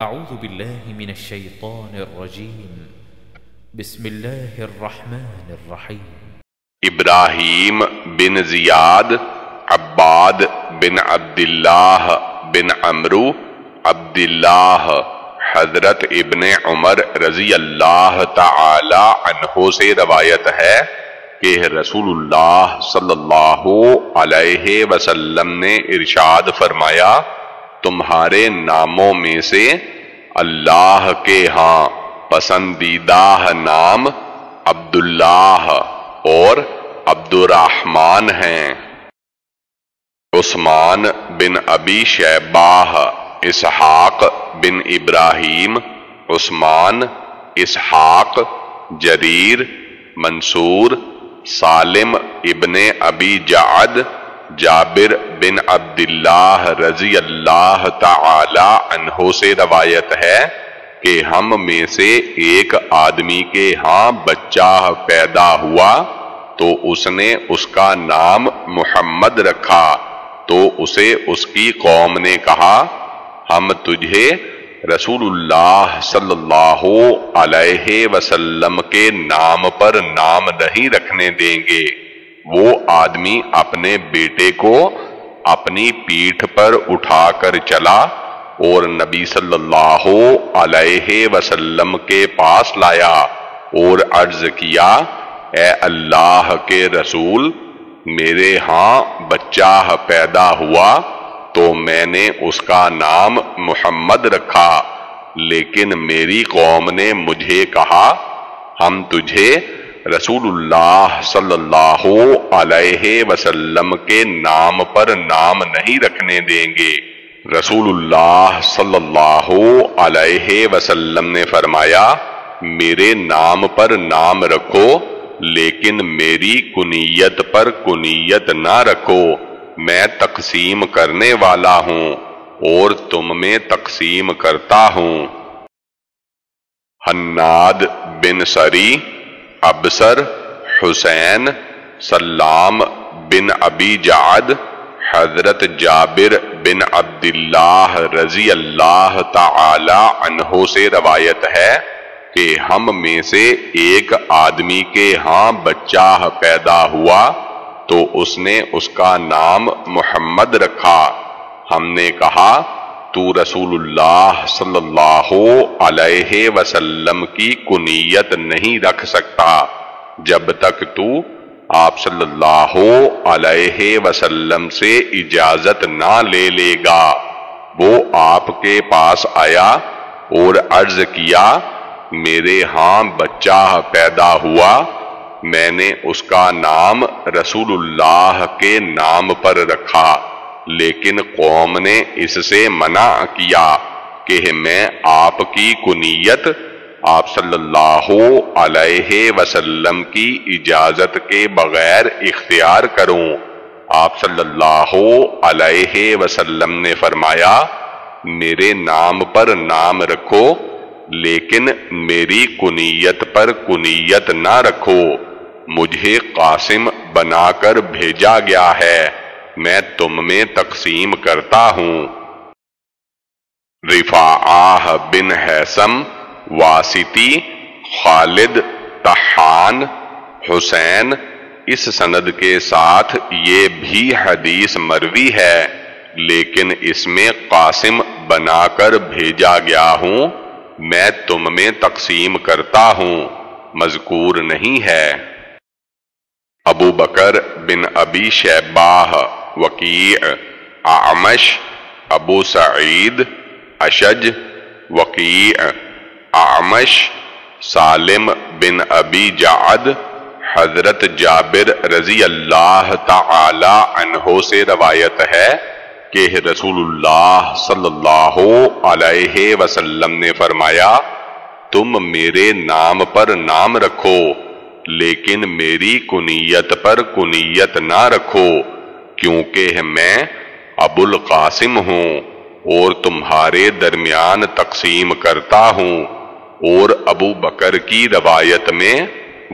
أعوذ بالله من الشيطان الرجيم. بسم الله الرحمن الرحيم. ابراہیم بن زیاد عباد بن عبداللہ بن عمرو عبداللہ حضرت ابن عمر رضی اللہ تعالی عنہ سے روایت ہے کہ رسول اللہ صلی اللہ علیہ وسلم نے ارشاد فرمایا تمہارے ناموں میں سے اللہ کے ہاں پسندیدہ نام عبداللہ اور عبد الرحمن ہیں۔ عثمان بن ابی شیباہ، اسحاق بن ابراہیم، عثمان، اسحاق، جریر، منصور، سالم ابن ابی جعد جابر بن عبداللہ رضی اللہ تعالی عنہ سے روایت ہے کہ ہم میں سے ایک آدمی کے ہاں بچہ پیدا ہوا تو اس نے اس کا نام محمد رکھا تو اسے اس کی قوم نے کہا، ہم تجھے رسول اللہ صلی اللہ علیہ وسلم کے نام پر نام نہیں رکھنے دیں گے۔ وہ آدمی اپنے بیٹے کو اپنی پیٹھ پر اٹھا کر چلا اور نبی صلی اللہ علیہ وسلم کے پاس لایا اور عرض کیا، اے اللہ کے رسول، میرے ہاں بچہ پیدا ہوا تو میں نے اس کا نام محمد رکھا، لیکن میری قوم نے مجھے کہا، ہم تجھے رسول اللہ صلی اللہ علیہ وسلم کے نام پر نام نہیں رکھنے دیں گے۔ رسول اللہ صلی اللہ علیہ وسلم نے فرمایا، میرے نام پر نام رکھو، لیکن میری کنیت پر کنیت نہ رکھو۔ میں تقسیم کرنے والا ہوں اور تم میں تقسیم کرتا ہوں۔ حناد بن سری ابسر حسین، سلام بن ابی جعد، حضرت جابر بن عبداللہ رضی اللہ تعالی عنہ سے روایت ہے کہ ہم میں سے ایک آدمی کے ہاں بچہ پیدا ہوا تو اس نے اس کا نام محمد رکھا۔ ہم نے کہا تو رسول اللہ صلی اللہ علیہ وسلم کی کنیت نہیں رکھ سکتا جب تک تو آپ صلی اللہ علیہ وسلم سے اجازت نہ لے لے گا۔ وہ آپ کے پاس آیا اور عرض کیا، میرے ہاں بچہ پیدا ہوا، میں نے اس کا نام رسول اللہ کے نام پر رکھا۔ لیکن قوم نے اس سے منع کیا کہ میں آپ کی کنیت آپ صلی اللہ علیہ وسلم کی اجازت کے بغیر اختیار کروں۔ آپ صلی اللہ علیہ وسلم نے فرمایا، میرے نام پر نام رکھو، لیکن میری کنیت پر کنیت نہ رکھو۔ مجھے قاسم بنا کر بھیجا گیا ہے۔ میں تم میں تقسیم کرتا ہوں۔ رفا بن حسم، واسطی، خالد تحان حسین۔ اس سند کے ساتھ یہ بھی حدیث مروی ہے، لیکن اس میں قاسم بنا کر بھیجا گیا ہوں۔ میں تم میں تقسیم کرتا ہوں، مذکور نہیں ہے۔ ابو بکر بن ابی شیباہ وکیع، اعمش، ابو سعید، اشج، وکیع، اعمش، سالم بن ابی جعد، حضرت جابر رضی اللہ تعالی عنہ سے روایت ہے کہ رسول اللہ صلی اللہ علیہ وسلم نے فرمایا، تم میرے نام پر نام رکھو۔ لیکن میری کنیت پر کنیت نہ رکھو، کیونکہ میں ابو القاسم ہوں اور تمہارے درمیان تقسیم کرتا ہوں اور ابو بکر کی روایت میں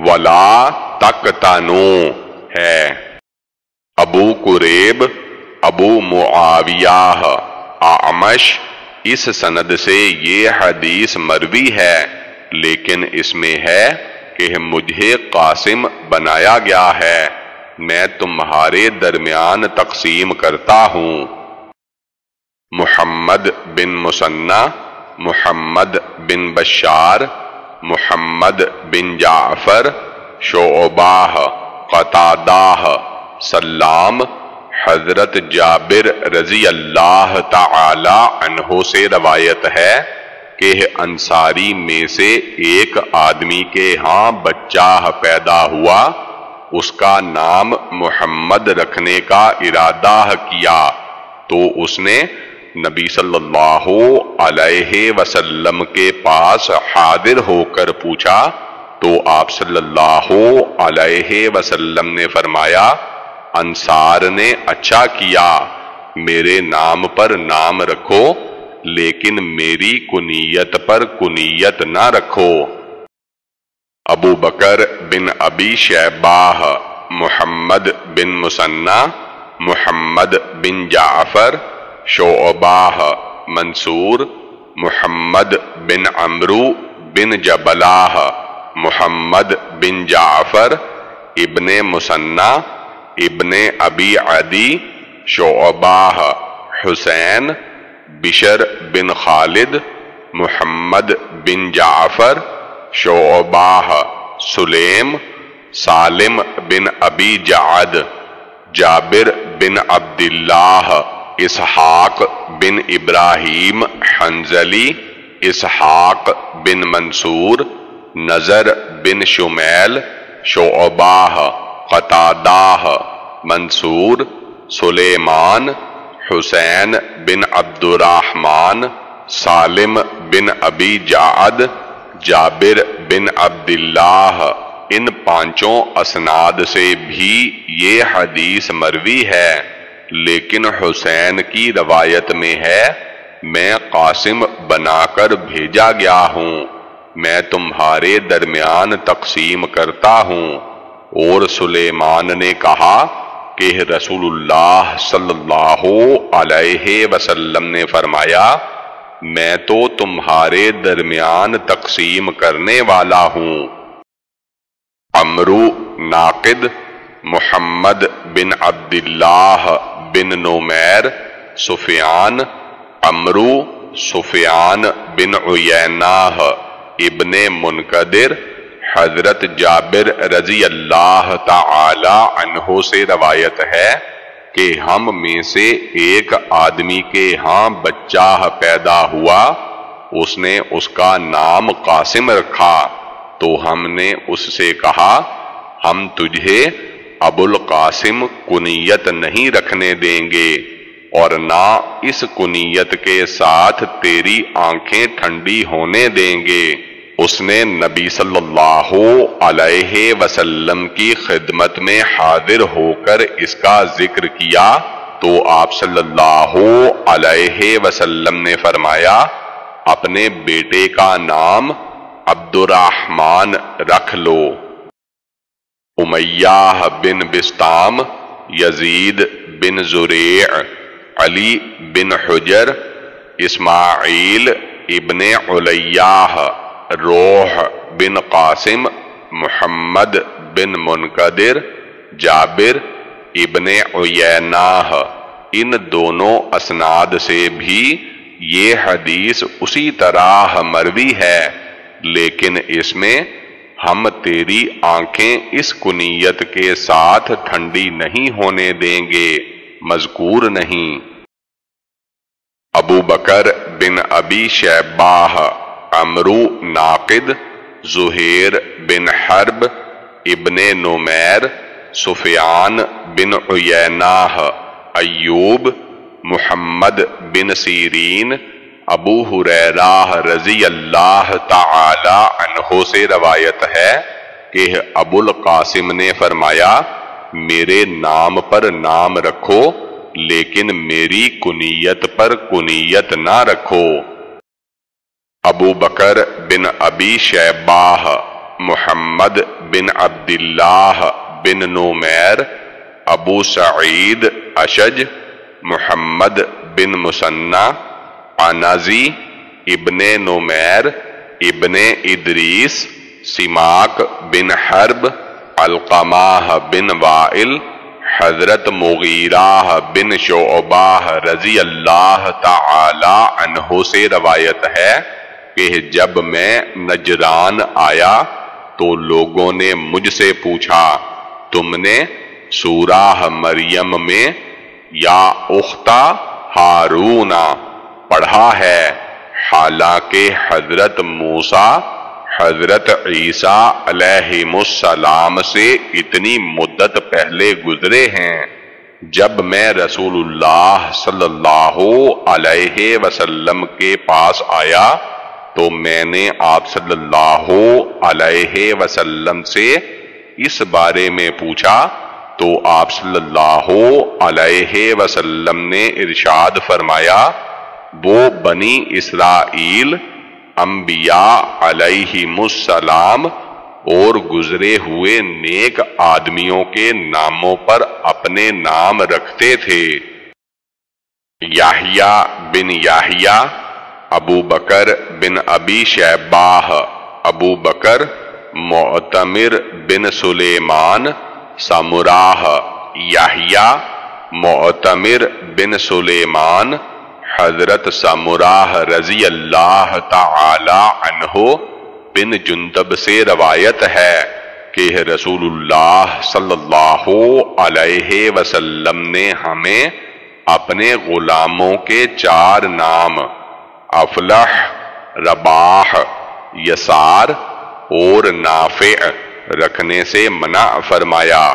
ولا تکتانو ہے۔ ابو قریب، ابو معاویہ آمش اس سند سے یہ حدیث مروی ہے، لیکن اس میں ہے کہ مجھے قاسم بنایا گیا ہے، میں تمہارے درمیان تقسیم کرتا ہوں۔ محمد بن مسنہ، محمد بن بشار، محمد بن جعفر شعباہ قطادہ سلام، حضرت جابر رضی اللہ تعالی عنہ سے روایت ہے۔ کہ انصاری میں سے ایک آدمی کے ہاں بچہ پیدا ہوا، اس کا نام محمد رکھنے کا ارادہ کیا۔ تو اس نے نبی صلی اللہ علیہ وسلم کے پاس حاضر ہو کر پوچھا۔ تو آپ صلی اللہ علیہ وسلم نے فرمایا، انصار نے اچھا کیا، میرے نام پر نام رکھو۔ لیکن میری کنیت پر کنیت نہ رکھو۔ ابو بکر بن ابی شیباہ، محمد بن مسنہ، محمد بن جعفر، شعباہ منصور، محمد بن عمرو بن جبلاہ، محمد بن جعفر، ابن مسنہ، ابن ابی عدی، شعباہ حسین بشر بن خالد، محمد بن جعفر شعباہ سلیم، سالم بن ابی جعد، جابر بن عبداللہ، اسحاق بن ابراہیم حنزلی، اسحاق بن منصور، نظر بن شمیل شعباہ قطادہ منصور، سلیمان حسین بن عبد الرحمن سالم بن ابی جعد، جابر بن عبداللہ، ان پانچوں اسناد سے بھی یہ حدیث مروی ہے، لیکن حسین کی روایت میں ہے، میں قاسم بنا کر بھیجا گیا ہوں، میں تمہارے درمیان تقسیم کرتا ہوں، اور سلیمان نے کہا کہ رسول اللہ صلی اللہ علیہ وسلم نے فرمایا، میں تو تمہارے درمیان تقسیم کرنے والا ہوں۔ امرو ناقد محمد بن عبداللہ بن نومیر سفیان، امرو سفیان بن عینہ ابن منقدر حضرت جابر رضی اللہ تعالی عنہ سے روایت ہے کہ ہم میں سے ایک آدمی کے ہاں بچہ پیدا ہوا، اس نے اس کا نام قاسم رکھا۔ تو ہم نے اس سے کہا، ہم تجھے ابو القاسم کنیت نہیں رکھنے دیں گے اور نہ اس کنیت کے ساتھ تیری آنکھیں ٹھنڈی ہونے دیں گے۔ اس نے نبی صلی اللہ علیہ وسلم کی خدمت میں حاضر ہو کر اس کا ذکر کیا تو آپ صلی اللہ علیہ وسلم نے فرمایا، اپنے بیٹے کا نام عبد الرحمن رکھ لو۔ امیہ بن بستام یزید بن زریع، علی بن حجر، اسماعیل ابن علیہ۔ روح بن قاسم، محمد بن منقدر، جابر ابن عیناہ، ان دونوں اسناد سے بھی یہ حدیث اسی طرح مروی ہے، لیکن اس میں ہم تیری آنکھیں اس کنیت کے ساتھ ٹھنڈی نہیں ہونے دیں گے، مذکور نہیں۔ ابو بکر بن ابی شیباہ امرو ناقد، زہیر بن حرب، ابن نمیر، سفیان بن عینہ ایوب، محمد بن سیرین، ابو حریرہ رضی اللہ تعالی عنہ سے روایت ہے کہ ابو القاسم نے فرمایا، میرے نام پر نام رکھو، لیکن میری کنیت پر کنیت نہ رکھو۔ ابو بکر بن ابی شیباہ، محمد بن عبداللہ بن نومیر ابو سعید، اشج، محمد بن مسنہ، انازی، ابن نمیر، ابن ادریس، سماک بن حرب القماہ بن وائل، حضرت مغیرہ بن شعبہ رضی اللہ تعالی عنہ سے روایت ہے۔ کہ جب میں نجران آیا تو لوگوں نے مجھ سے پوچھا، تم نے سورہ مریم میں یا اختا ہارونا پڑھا ہے؟ حالانکہ حضرت موسیٰ، حضرت عیسیٰ علیہ السلام سے اتنی مدت پہلے گزرے ہیں۔ جب میں رسول اللہ صلی اللہ علیہ وسلم کے پاس آیا تو میں نے آپ صلی اللہ علیہ وسلم سے اس بارے میں پوچھا، تو آپ صلی اللہ علیہ وسلم نے ارشاد فرمایا، وہ بنی اسرائیل انبیاء علیہ السلام اور گزرے ہوئے نیک آدمیوں کے ناموں پر اپنے نام رکھتے تھے۔ یاہیا بن یاہیا ابو بکر بن ابی شیباہ۔ ابو بکر معتمر بن سلیمان سمراہ یاہیا معتمر بن سلیمان، حضرت سمراہ رضی اللہ تعالی عنہ۔ بن جندب سے روایت ہے کہ رسول اللہ صلی اللہ علیہ وسلم نے ہمیں اپنے غلاموں کے چار نام افلح، رباح، یسار اور نافع رکھنے سے منع فرمایا۔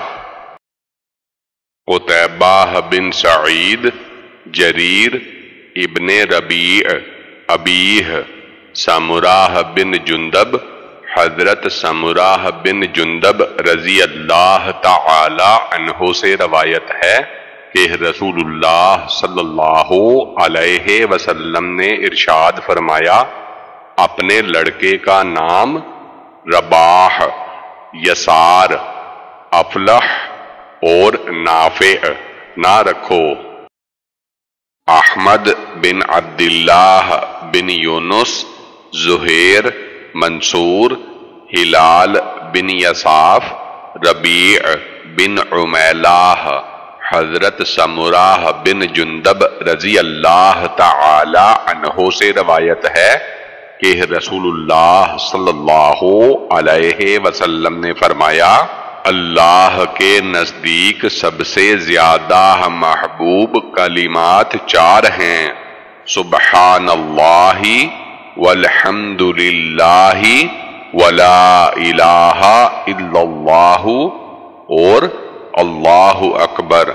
قطبہ بن سعید، جریر ابن ربیع ابیہ سمراہ بن جندب، حضرت سمراہ بن جندب رضی اللہ تعالی عنہ سے روایت ہے۔ کہ رسول اللہ صلی اللہ علیہ وسلم نے ارشاد فرمایا، اپنے لڑکے کا نام رباح، یسار، افلح اور نافع نہ رکھو۔ احمد بن عبداللہ بن یونس، زہیر، منصور، ہلال بن یصاف ربیع بن عمیلہ۔ حضرت سمراہ بن جندب رضی اللہ تعالی عنہ سے روایت ہے کہ رسول اللہ صلی اللہ علیہ وسلم نے فرمایا، اللہ کے نزدیک سب سے زیادہ محبوب کلمات چار ہیں۔ سبحان اللہ والحمد للہ ولا الہ الا اللہ اور اللہ اکبر،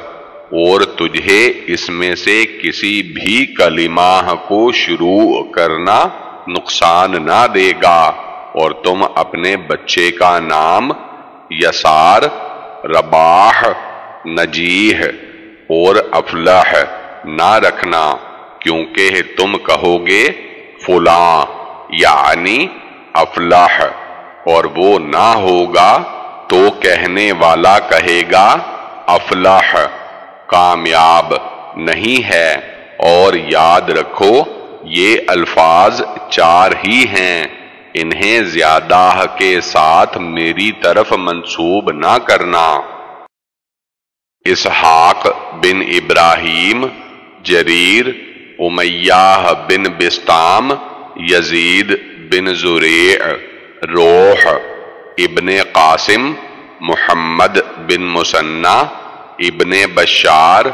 اور تجھے اس میں سے کسی بھی کلمہ کو شروع کرنا نقصان نہ دے گا۔ اور تم اپنے بچے کا نام یسار، رباح، نجیح اور افلح نہ رکھنا، کیونکہ تم کہو گے فلاں یعنی افلح، اور وہ نہ ہوگا تو کہنے والا کہے گا افلح کامیاب نہیں ہے۔ اور یاد رکھو، یہ الفاظ چار ہی ہیں۔ انہیں زیادہ کے ساتھ میری طرف منسوب نہ کرنا۔ اسحاق بن ابراہیم، جریر، امیہ بن بستام یزید بن زریع، روح۔ ابن قاسم، محمد بن مسنہ، ابن بشار،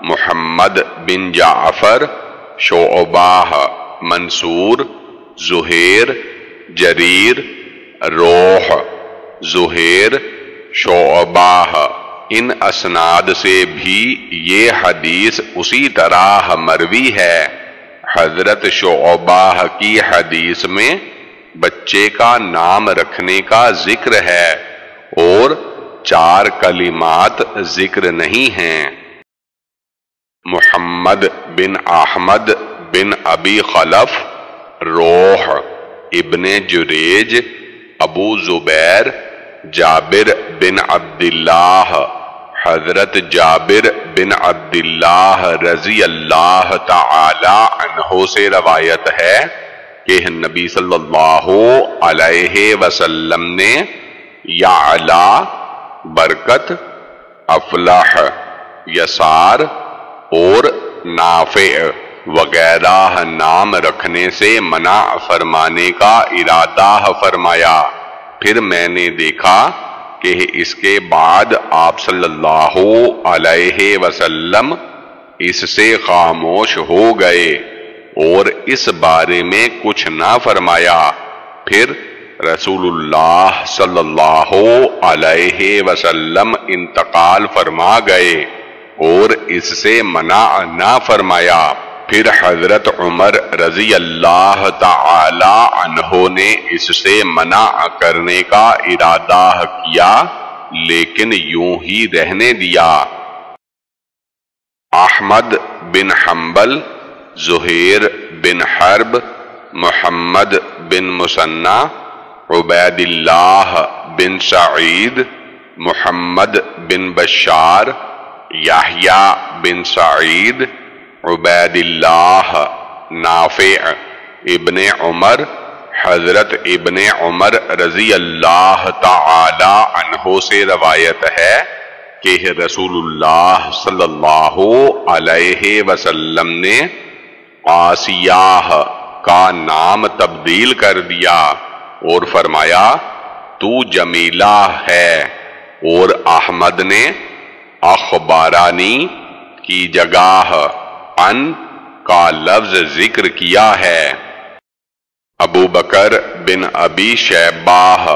محمد بن جعفر شعبہ منصور، زہیر، جریر، روح، زہیر شعبہ ان اسناد سے بھی یہ حدیث اسی طرح مروی ہے۔ حضرت شعبہ کی حدیث میں بچے کا نام رکھنے کا ذکر ہے اور چار کلمات ذکر نہیں ہیں۔ محمد بن احمد بن ابی خلف، روح، ابن جریج، ابو زبیر، جابر بن عبداللہ، حضرت جابر بن عبداللہ رضی اللہ تعالی عنہ سے روایت ہے۔ کہ نبی صلی اللہ علیہ وسلم نے یا برکت، افلاح، یسار اور نافع وغیرہ نام رکھنے سے منع فرمانے کا ارادہ فرمایا۔ پھر میں نے دیکھا کہ اس کے بعد آپ صلی اللہ علیہ وسلم اس سے خاموش ہو گئے۔ اور اس بارے میں کچھ نہ فرمایا۔ پھر رسول اللہ صلی اللہ علیہ وسلم انتقال فرما گئے اور اس سے منع نہ فرمایا۔ پھر حضرت عمر رضی اللہ تعالی عنہ نے اس سے منع کرنے کا ارادہ کیا، لیکن یوں ہی رہنے دیا۔ احمد بن حنبل زہیر بن حرب، محمد بن مسنہ عبید اللہ بن سعید، محمد بن بشار، یحییٰ بن سعید عبید اللہ نافع ابن عمر، حضرت ابن عمر رضی اللہ تعالی عنہ سے روایت ہے کہ رسول اللہ صلی اللہ علیہ وسلم نے آسیاہ کا نام تبدیل کر دیا اور فرمایا، تو جمیلہ ہے اور احمد نے اخبارانی کی جگہ ان کا لفظ ذکر کیا ہے۔ ابو بکر بن ابی شیباہ،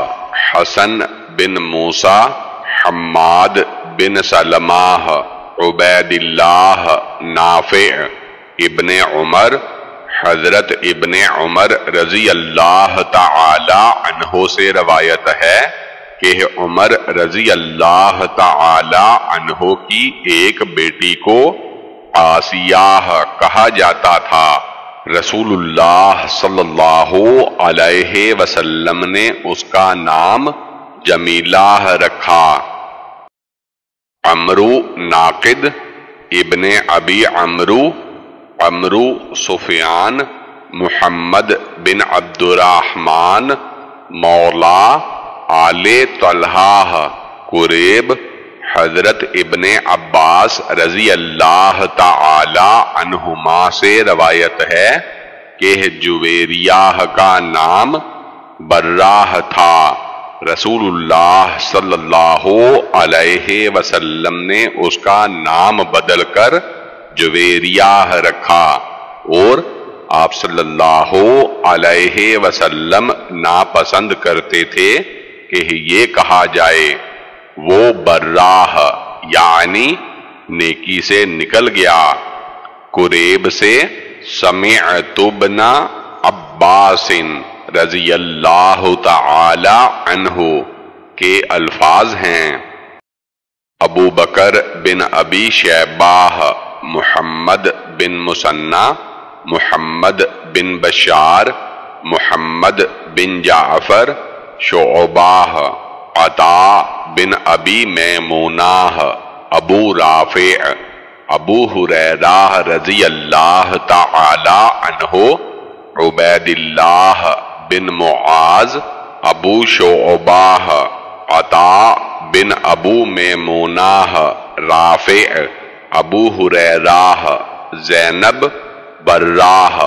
حسن بن موسا حماد بن سلمہ عبید اللہ نافع ابن عمر، حضرت ابن عمر رضی اللہ تعالی عنہ سے روایت ہے کہ عمر رضی اللہ تعالی عنہ کی ایک بیٹی کو آسیاہ کہا جاتا تھا۔ رسول اللہ صلی اللہ علیہ وسلم نے اس کا نام جمیلہ رکھا۔ عمرو ناقد، ابن ابی عمرو عمرو سفیان، محمد بن عبد الرحمن مولا آل طلحہ، قریب، حضرت ابن عباس رضی اللہ تعالی عنہما سے روایت ہے کہ جویریہ کا نام براہ تھا۔ رسول اللہ صلی اللہ علیہ وسلم نے اس کا نام بدل کر جویریہ رکھا اور آپ صلی اللہ علیہ وسلم ناپسند کرتے تھے کہ یہ کہا جائے، وہ براہ یعنی نیکی سے نکل گیا۔ قریب سے سمعت ابن عباس رضی اللہ تعالی عنہ کے الفاظ ہیں۔ ابو بکر بن ابی شیباہ محمد بن مسنہ، محمد بن بشار، محمد بن جعفر، شعباہ، عطا بن ابی میمونہ ابو رافع، ابو حریرہ رضی اللہ تعالی عنہ عبید اللہ بن معاذ، ابو شعباہ، عطا بن ابو میمونہ رافع ابو حریرہ زینب براہ،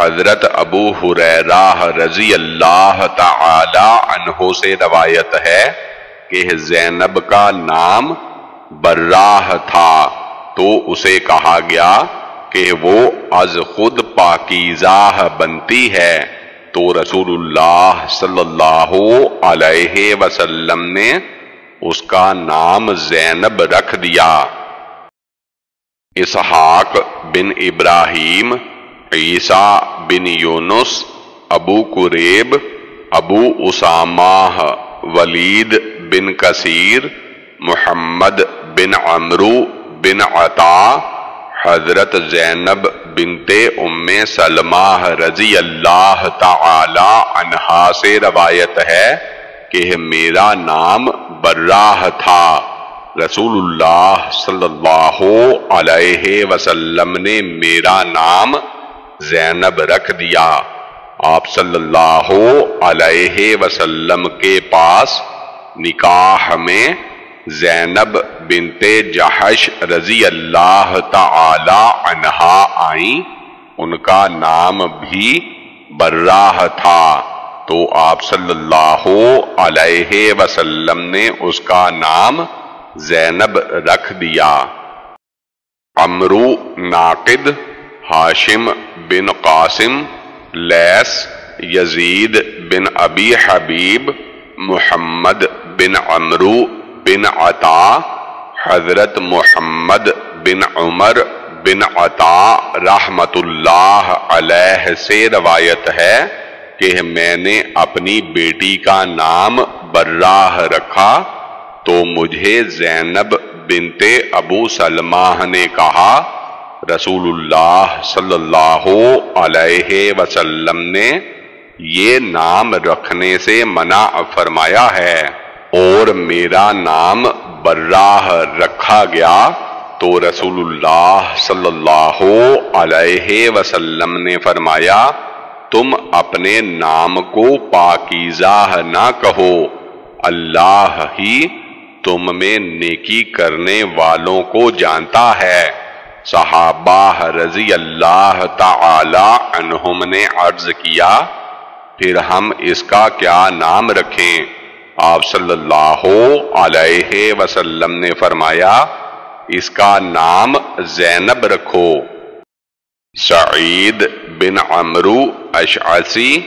حضرت ابو حریرہ رضی اللہ تعالی عنہ سے روایت ہے کہ زینب کا نام براہ تھا۔ تو اسے کہا گیا کہ وہ از خود پاکیزہ بنتی ہے۔ تو رسول اللہ صلی اللہ علیہ وسلم نے اس کا نام زینب رکھ دیا۔ اسحاق بن ابراہیم، عیسیٰ بن یونس، ابو قریب، ابو اسامہ، ولید بن کثیر، محمد بن عمرو بن عطا، حضرت زینب بنت ام سلمہ رضی اللہ تعالی عنہا سے روایت ہے کہ میرا نام براہ تھا۔ رسول اللہ صلی اللہ علیہ وسلم نے میرا نام زینب رکھ دیا۔ آپ صلی اللہ علیہ وسلم کے پاس نکاح میں زینب بنت جہش رضی اللہ تعالی عنہا آئیں۔ ان کا نام بھی براہ تھا۔ تو آپ صلی اللہ علیہ وسلم نے اس کا نام زینب رکھ دیا۔ امرو ناقد، ہاشم بن قاسم لیس یزید بن ابی حبیب، محمد بن عمرو بن عطا، حضرت محمد بن عمر بن عطا رحمت اللہ علیہ سے روایت ہے کہ میں نے اپنی بیٹی کا نام براہ رکھا تو مجھے زینب بنت ابو سلمہ نے کہا، رسول اللہ صلی اللہ علیہ وسلم نے یہ نام رکھنے سے منع فرمایا ہے اور میرا نام براہ رکھا گیا۔ تو رسول اللہ صلی اللہ علیہ وسلم نے فرمایا، تم اپنے نام کو پاکیزہ نہ کہو، اللہ ہی تم میں نیکی کرنے والوں کو جانتا ہے۔ صحابہ رضی اللہ تعالی عنہم نے عرض کیا، پھر ہم اس کا کیا نام رکھیں؟ آپ صلی اللہ علیہ وسلم نے فرمایا، اس کا نام زینب رکھو۔ سعید بن عمرو اشعسی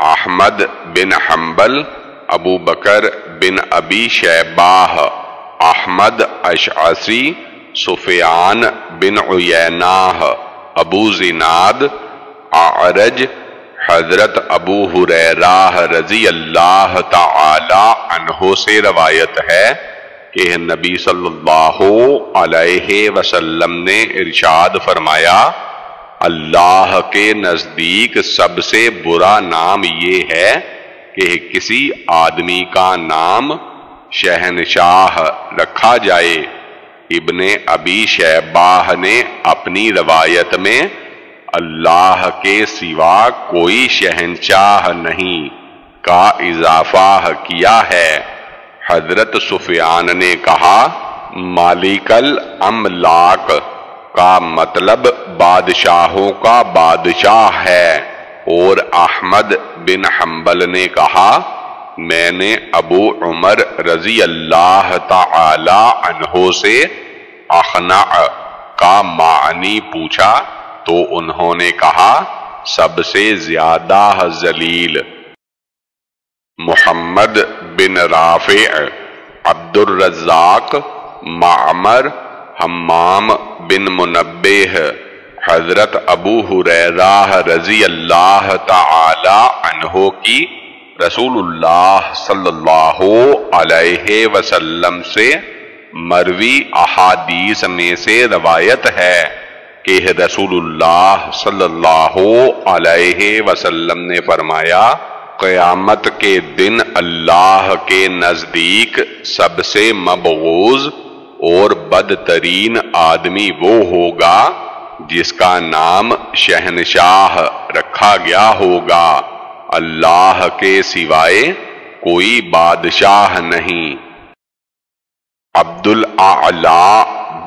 احمد بن حنبل، ابو بکر بن ابی شیباہ احمد اشعسی سفیان بن عیناہ ابو زناد اعرج حضرت ابو حریرہ رضی اللہ تعالی عنہ سے روایت ہے کہ نبی صلی اللہ علیہ وسلم نے ارشاد فرمایا، اللہ کے نزدیک سب سے برا نام یہ ہے کہ کسی آدمی کا نام شہنشاہ رکھا جائے۔ ابن ابی شیباہ نے اپنی روایت میں اللہ کے سوا کوئی شہنشاہ نہیں کا اضافہ کیا ہے۔ حضرت سفیان نے کہا، مالک الاملاک کا مطلب بادشاہوں کا بادشاہ ہے اور احمد بن حنبل نے کہا، میں نے ابو عمر رضی اللہ تعالی عنہ سے اخنع کا معنی پوچھا تو انہوں نے کہا، سب سے زیادہ ذلیل محمد بن رافع عبد الرزاق معمر، حمام بن منبہ حضرت ابو حریرہ رضی اللہ تعالی عنہ کی رسول اللہ صلی اللہ علیہ وسلم سے مروی احادیث میں سے روایت ہے کہ رسول اللہ صلی اللہ علیہ وسلم نے فرمایا، قیامت کے دن اللہ کے نزدیک سب سے مبغوز اور بدترین آدمی وہ ہوگا جس کا نام شہنشاہ رکھا گیا ہوگا، اللہ کے سوائے کوئی بادشاہ نہیں۔ عبد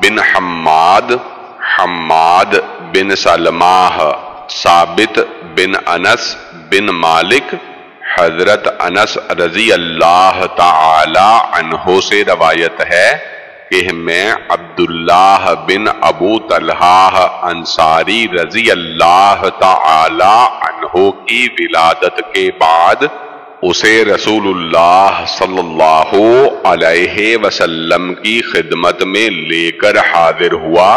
بن حماد حماد بن سلماہ ثابت بن انس بن مالک، حضرت انس رضی اللہ تعالی عنہ سے روایت ہے۔ کہ میں عبداللہ بن ابو طلحہ انصاری رضی اللہ تعالی عنہ کی ولادت کے بعد اسے رسول اللہ صلی اللہ علیہ وسلم کی خدمت میں لے کر حاضر ہوا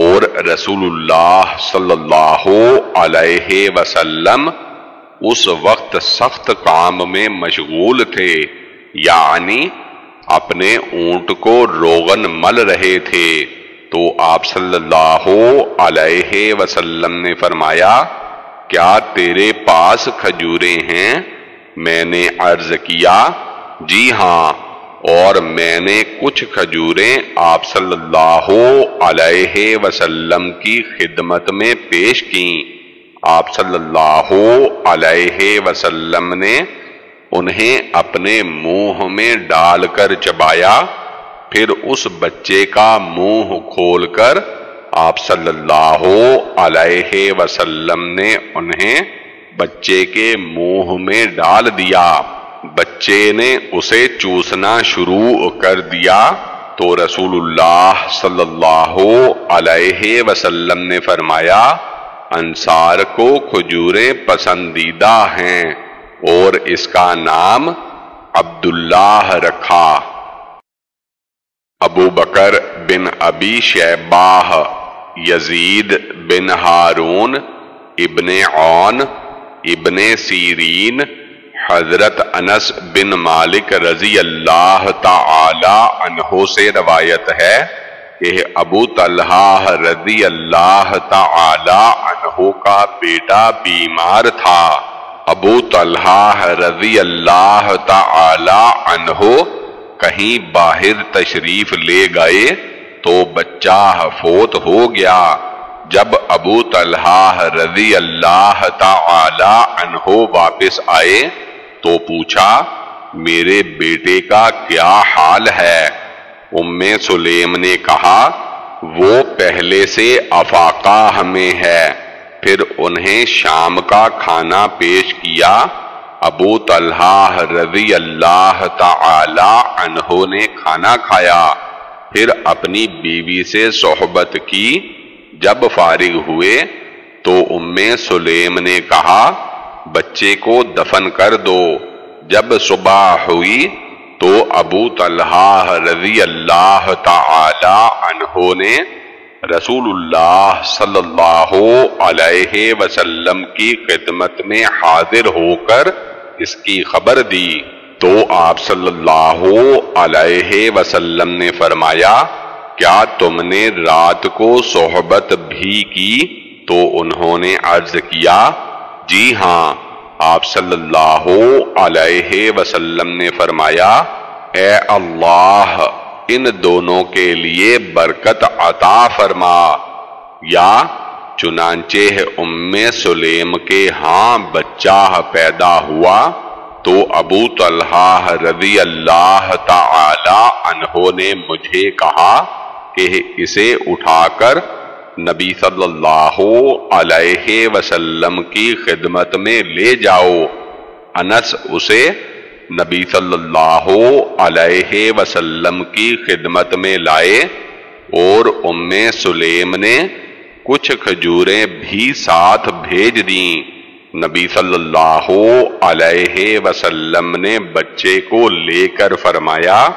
اور رسول اللہ صلی اللہ علیہ وسلم اس وقت سخت کام میں مشغول تھے یعنی اپنے اونٹ کو روغن مل رہے تھے۔ تو آپ صلی اللہ علیہ وسلم نے فرمایا، کیا تیرے پاس کھجورے ہیں؟ میں نے عرض کیا جی ہاں اور میں نے کچھ کھجوریں آپ صلی اللہ علیہ وسلم کی خدمت میں پیش کی آپ صلی اللہ علیہ وسلم نے انہیں اپنے منہ میں ڈال کر چبایا، پھر اس بچے کا منہ کھول کر آپ صلی اللہ علیہ وسلم نے انہیں بچے کے منہ میں ڈال دیا۔ بچے نے اسے چوسنا شروع کر دیا۔ تو رسول اللہ صلی اللہ علیہ وسلم نے فرمایا، انصار کو کھجوریں پسندیدہ ہیں۔ اور اس کا نام عبداللہ رکھا۔ ابو بکر بن ابی شیباہ، یزید بن ہارون، ابن عون، ابن سیرین، حضرت انس بن مالک رضی اللہ تعالی عنہ سے روایت ہے کہ ابو طلحہ رضی اللہ تعالی عنہ کا بیٹا بیمار تھا۔ ابو طلحہ رضی اللہ تعالی عنہ کہیں باہر تشریف لے گئے تو بچہ فوت ہو گیا۔ جب ابو طلحہ رضی اللہ تعالی عنہ واپس آئے تو پوچھا، میرے بیٹے کا کیا حال ہے؟ ام سلیم نے کہا، وہ پہلے سے افاقہ میں ہے۔ پھر انہیں شام کا کھانا پیش کیا۔ ابو طلحہ رضی اللہ تعالی عنہ نے کھانا کھایا۔ پھر اپنی بیوی سے صحبت کی۔ جب فارغ ہوئے تو ام سلیم نے کہا، بچے کو دفن کر دو۔ جب صبح ہوئی تو ابو طلحہ رضی اللہ تعالی عنہ نے رسول اللہ صلی اللہ علیہ وسلم کی خدمت میں حاضر ہو کر اس کی خبر دی۔ تو آپ صلی اللہ علیہ وسلم نے فرمایا، کیا تم نے رات کو صحبت بھی کی؟ تو انہوں نے عرض کیا جی ہاں۔ آپ صلی اللہ علیہ وسلم نے فرمایا، اے اللہ ان دونوں کے لیے برکت عطا فرما۔ یا چنانچہ ام سلیم کے ہاں بچہ پیدا ہوا تو ابو طلحہ رضی اللہ تعالی عنہ نے مجھے کہا کہ اسے اٹھا کر نبی صلی اللہ علیہ وسلم کی خدمت میں لے جاؤ۔ انس اسے نبی صلی اللہ علیہ وسلم کی خدمت میں لائے اور ام سلیم نے کچھ کھجوریں بھی ساتھ بھیج دیں۔ نبی صلی اللہ علیہ وسلم نے بچے کو لے کر فرمایا،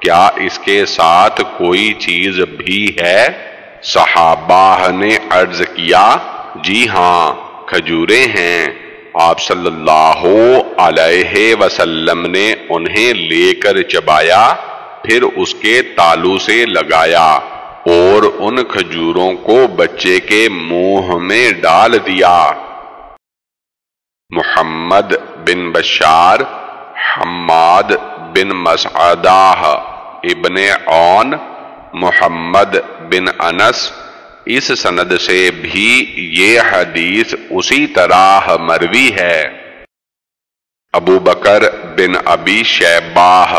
کیا اس کے ساتھ کوئی چیز بھی ہے؟ صحابہ نے عرض کیا جی ہاں کھجورے ہیں۔ آپ صلی اللہ علیہ وسلم نے انہیں لے کر چبایا، پھر اس کے تالو سے لگایا اور ان کھجوروں کو بچے کے منہ میں ڈال دیا۔ محمد بن بشار، حماد بن مسعدہ، ابن عون، محمد بن انس اس سند سے بھی یہ حدیث اسی طرح مروی ہے۔ ابو بکر بن ابی شیباہ،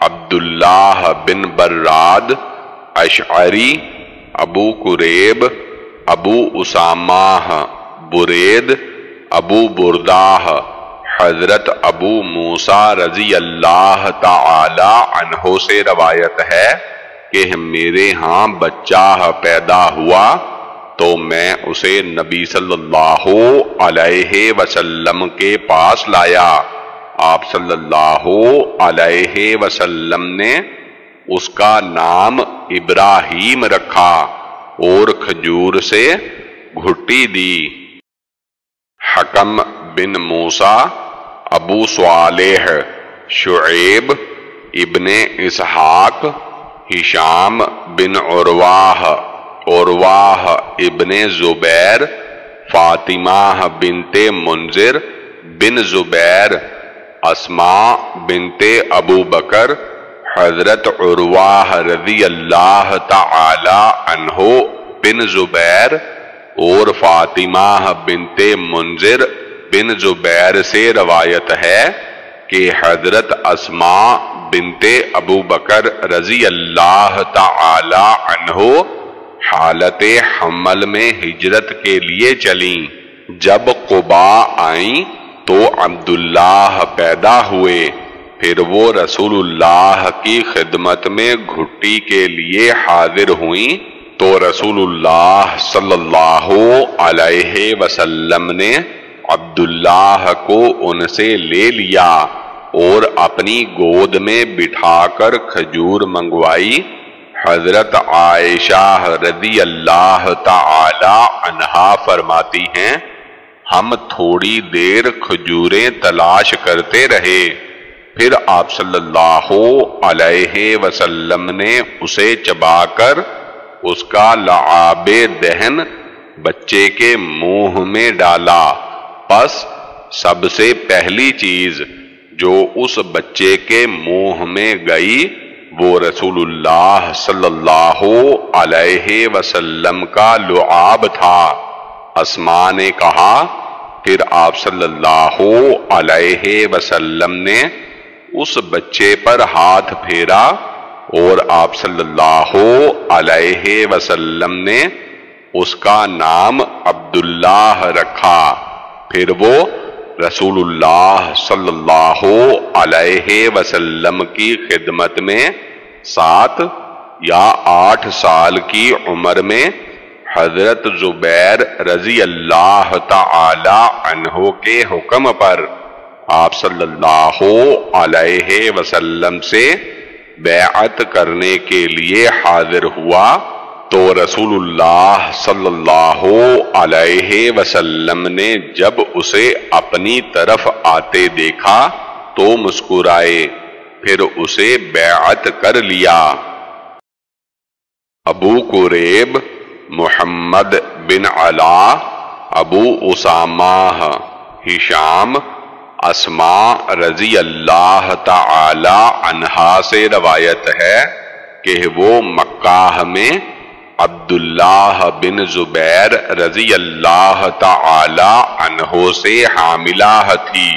عبداللہ بن براد، اشعری، ابو قریب، ابو اسامہ، برید، ابو برداہ، حضرت ابو موسا رضی اللہ تعالی عنہ سے روایت ہے۔ کہ میرے ہاں بچہ پیدا ہوا تو میں اسے نبی صلی اللہ علیہ وسلم کے پاس لایا۔ آپ صلی اللہ علیہ وسلم نے اس کا نام ابراہیم رکھا، اور کھجور سے گھٹی دی۔ حکم بن موسا ابو صالح، شعیب، ابن اسحاق ہشام بن عرواہ عرواہ ابن زبیر، فاطمہ بنت منظر بن زبیر اسما بنت ابو بکر، حضرت عرواہ رضی اللہ تعالی عنہ بن زبیر اور فاطمہ بنت منظر بن زبیر سے روایت ہے۔ کہ حضرت اسماء بنت ابو بکر رضی اللہ تعالی عنہ حالت حمل میں ہجرت کے لیے چلیں۔ جب قبا آئیں تو عبداللہ پیدا ہوئے۔ پھر وہ رسول اللہ کی خدمت میں گھٹی کے لیے حاضر ہوئیں۔ تو رسول اللہ صلی اللہ علیہ وسلم نے عبداللہ کو ان سے لے لیا اور اپنی گود میں بٹھا کر کھجور منگوائی۔ حضرت عائشہ رضی اللہ تعالی عنہا فرماتی ہیں، ہم تھوڑی دیر کھجوریں تلاش کرتے رہے۔ پھر آپ صلی اللہ علیہ وسلم نے اسے چبا کر اس کا لعاب دہن بچے کے منہ میں ڈالا۔ پس سب سے پہلی چیز جو اس بچے کے منہ میں گئی وہ رسول اللہ صلی اللہ علیہ وسلم کا لعاب تھا۔ اسما نے کہا، پھر آپ صلی اللہ علیہ وسلم نے اس بچے پر ہاتھ پھیرا اور آپ صلی اللہ علیہ وسلم نے اس کا نام عبداللہ رکھا۔ پھر وہ رسول اللہ صلی اللہ علیہ وسلم کی خدمت میں سات یا آٹھ سال کی عمر میں حضرت زبیر رضی اللہ تعالی عنہ کے حکم پر آپ صلی اللہ علیہ وسلم سے بیعت کرنے کے لیے حاضر ہوا تو رسول اللہ صلی اللہ علیہ وسلم نے جب اسے اپنی طرف آتے دیکھا تو مسکرائے، پھر اسے بیعت کر لیا۔ ابو قریب، محمد بن علا، ابو اسامہ، ہشام اسما رضی اللہ تعالی عنہا سے روایت ہے کہ وہ مکہ میں عبداللہ بن زبیر رضی اللہ تعالی عنہ سے حاملہ تھی۔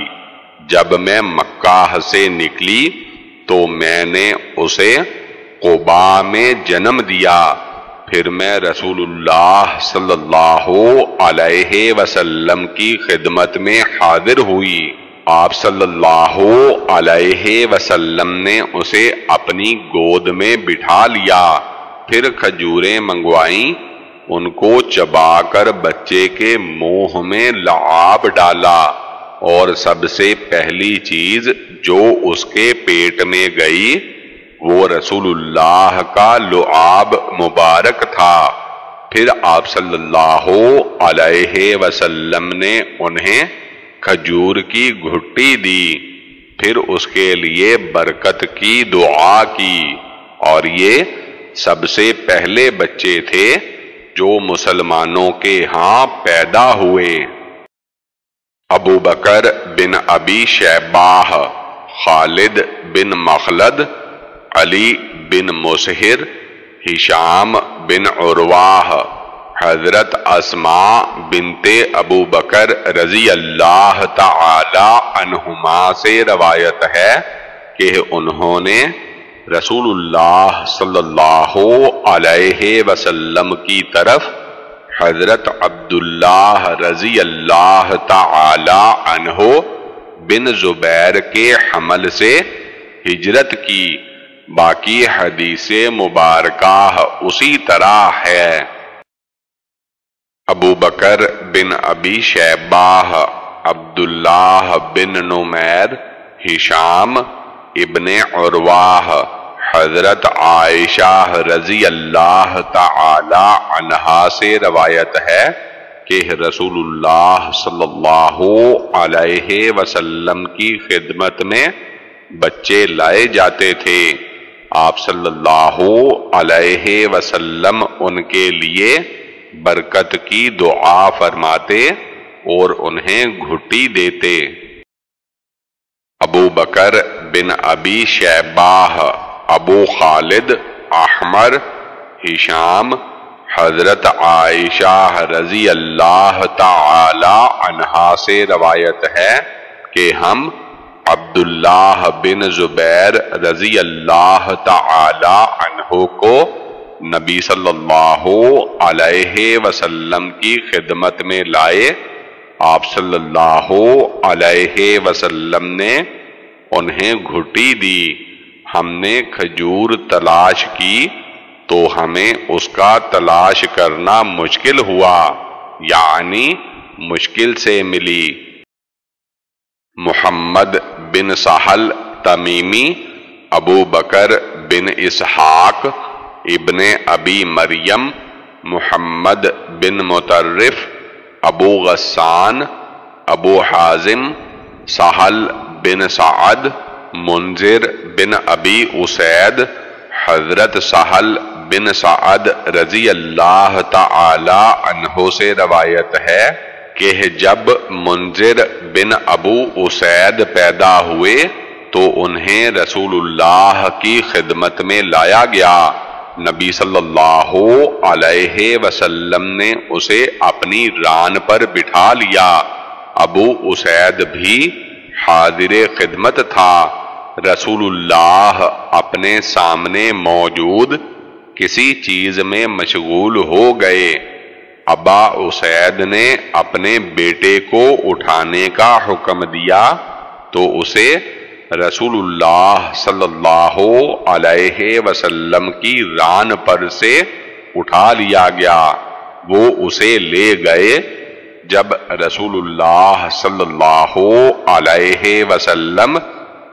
جب میں مکہ سے نکلی تو میں نے اسے قبا میں جنم دیا۔ پھر میں رسول اللہ صلی اللہ علیہ وسلم کی خدمت میں حاضر ہوئی۔ آپ صلی اللہ علیہ وسلم نے اسے اپنی گود میں بٹھا لیا۔ پھر کھجوریں منگوائیں، ان کو چبا کر بچے کے منہ میں لعاب ڈالا۔ اور سب سے پہلی چیز جو اس کے پیٹ میں گئی، وہ رسول اللہ کا لعاب مبارک تھا۔ پھر آپ صلی اللہ علیہ وسلم نے انہیں کھجور کی گھٹی دی۔ پھر اس کے لیے برکت کی دعا کی۔ اور یہ سب سے پہلے بچے تھے جو مسلمانوں کے ہاں پیدا ہوئے۔ ابو بکر بن ابی شیباہ، خالد بن مخلد، علی بن مسہر ہشام بن عرواہ حضرت اسماء بنت ابو بکر رضی اللہ تعالی عنہما سے روایت ہے کہ انہوں نے رسول اللہ صلی اللہ علیہ وسلم کی طرف حضرت عبداللہ رضی اللہ تعالی عنہ بن زبیر کے حمل سے ہجرت کی۔ باقی حدیث مبارکہ اسی طرح ہے۔ ابو بکر بن ابی شیباہ عبداللہ بن نمیر، ہشام ابن عرواہ حضرت عائشہ رضی اللہ تعالی عنہا سے روایت ہے کہ رسول اللہ صلی اللہ علیہ وسلم کی خدمت میں بچے لائے جاتے تھے۔ آپ صلی اللہ علیہ وسلم ان کے لیے برکت کی دعا فرماتے اور انہیں گھٹی دیتے۔ ابو بکر بن ابی شیباہ ابو خالد، احمر، ہشام، حضرت عائشہ رضی اللہ تعالی عنہا سے روایت ہے کہ ہم عبداللہ بن زبیر رضی اللہ تعالی عنہ کو نبی صلی اللہ علیہ وسلم کی خدمت میں لائے۔ آپ صلی اللہ علیہ وسلم نے انہیں گھٹی دی۔ ہم نے کھجور تلاش کی تو ہمیں اس کا تلاش کرنا مشکل ہوا یعنی مشکل سے ملی۔ محمد بن سہل تمیمی، ابو بکر بن اسحاق ابن ابی مریم، محمد بن مترف ابو غسان، ابو حازم، سہل بن سعد منظر بن ابی اسید، حضرت سہل بن سعد رضی اللہ تعالی عنہ سے روایت ہے کہ جب منظر بن ابو اسید پیدا ہوئے تو انہیں رسول اللہ کی خدمت میں لایا گیا۔ نبی صلی اللہ علیہ وسلم نے اسے اپنی ران پر بٹھا لیا۔ ابو اسید بھی حاضر خدمت تھا۔ رسول اللہ اپنے سامنے موجود کسی چیز میں مشغول ہو گئے۔ ابا اسید نے اپنے بیٹے کو اٹھانے کا حکم دیا تو اسے رسول اللہ صلی اللہ علیہ وسلم کی ران پر سے اٹھا لیا گیا۔ وہ اسے لے گئے جب رسول اللہ صلی اللہ علیہ وسلم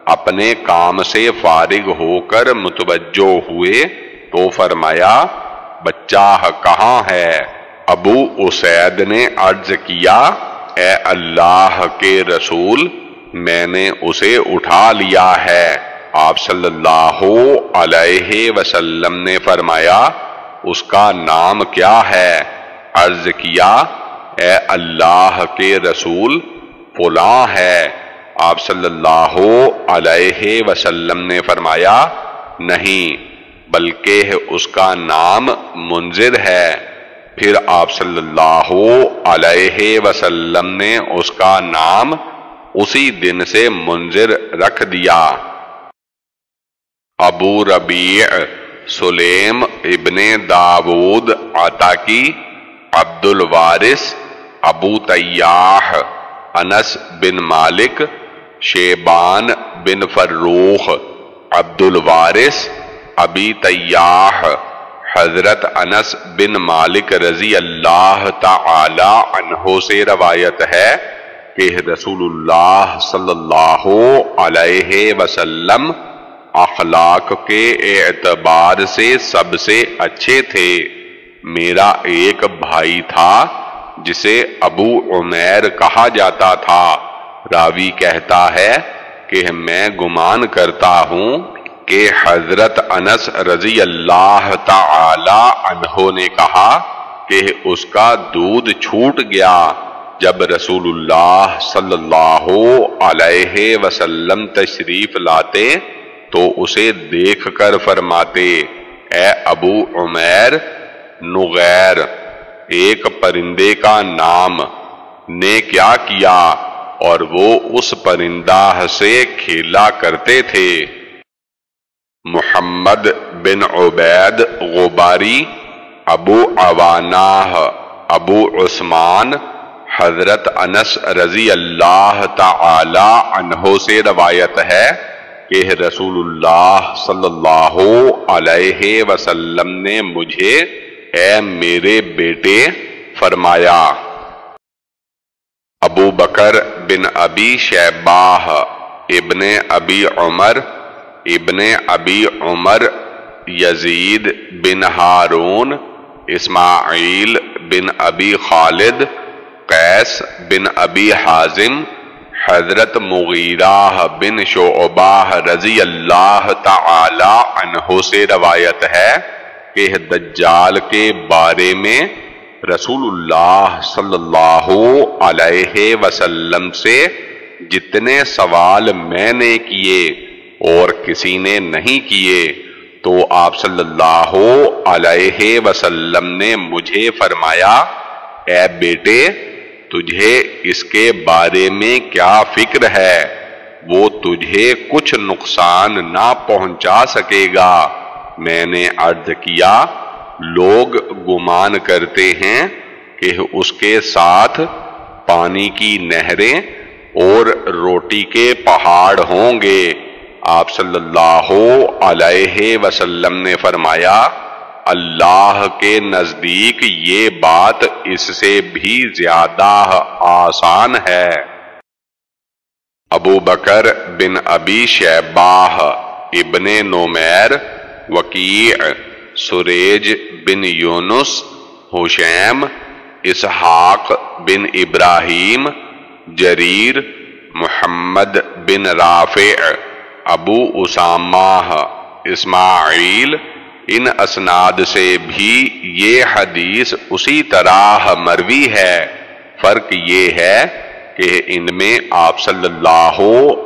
اپنے کام سے فارغ ہو کر متوجہ ہوئے تو فرمایا، بچہ کہاں ہے؟ ابو اسید نے عرض کیا، اے اللہ کے رسول، میں نے اسے اٹھا لیا ہے۔ آپ صلی اللہ علیہ وسلم نے فرمایا، اس کا نام کیا ہے؟ عرض کیا اے اللہ کے رسول، فلاں ہے۔ آپ صلی اللہ علیہ وسلم نے فرمایا، نہیں، بلکہ اس کا نام منظر ہے۔ پھر آپ صلی اللہ علیہ وسلم نے اس کا نام اسی دن سے منظر رکھ دیا۔ ابو ربیع سلیم ابن داود عطا عبد الوارث ابو تیاح انس بن مالک، شیبان بن فروخ عبد الوارث ابی تیاح، حضرت انس بن مالک رضی اللہ تعالی عنہ سے روایت ہے کہ رسول اللہ صلی اللہ علیہ وسلم اخلاق کے اعتبار سے سب سے اچھے تھے۔ میرا ایک بھائی تھا جسے ابو عمیر کہا جاتا تھا۔ راوی کہتا ہے کہ میں گمان کرتا ہوں کہ حضرت انس رضی اللہ تعالی عنہ نے کہا کہ اس کا دودھ چھوٹ گیا جب رسول اللہ صلی اللہ علیہ وسلم تشریف لاتے تو اسے دیکھ کر فرماتے، اے ابو عمیر، نغیر ایک پرندے کا نام نے کیا کیا اور وہ اس پرندہ سے کھیلا کرتے تھے۔ محمد بن عبید غباری، ابو عواناہ، ابو عثمان، حضرت انس رضی اللہ تعالی عنہ سے روایت ہے کہ رسول اللہ صلی اللہ علیہ وسلم نے مجھے اے میرے بیٹے، فرمایا، ابو بکر بن ابی شیباہ ابن ابی عمر ابن ابی عمر یزید بن ہارون اسماعیل بن ابی خالد قیس بن ابی حازم حضرت مغیرہ بن شعبہ رضی اللہ تعالی عنہ سے روایت ہے۔ کہ دجال کے بارے میں رسول اللہ صلی اللہ علیہ وسلم سے جتنے سوال میں نے کیے اور کسی نے نہیں کیے، تو آپ صلی اللہ علیہ وسلم نے مجھے فرمایا، اے بیٹے، تجھے اس کے بارے میں کیا فکر ہے؟ وہ تجھے کچھ نقصان نہ پہنچا سکے گا۔ میں نے عرض کیا، لوگ گمان کرتے ہیں کہ اس کے ساتھ پانی کی نہریں اور روٹی کے پہاڑ ہوں گے۔ آپ صلی اللہ علیہ وسلم نے فرمایا، اللہ کے نزدیک یہ بات اس سے بھی زیادہ آسان ہے۔ ابو بکر بن ابی شیباہ ابن نومیر وکیع سریج بن یونس، حشیم، اسحاق بن ابراہیم، جریر، محمد بن رافع، ابو اسامہ، اسماعیل، ان اسناد سے بھی یہ حدیث اسی طرح مروی ہے۔ فرق یہ ہے کہ ان میں آپ صلی اللہ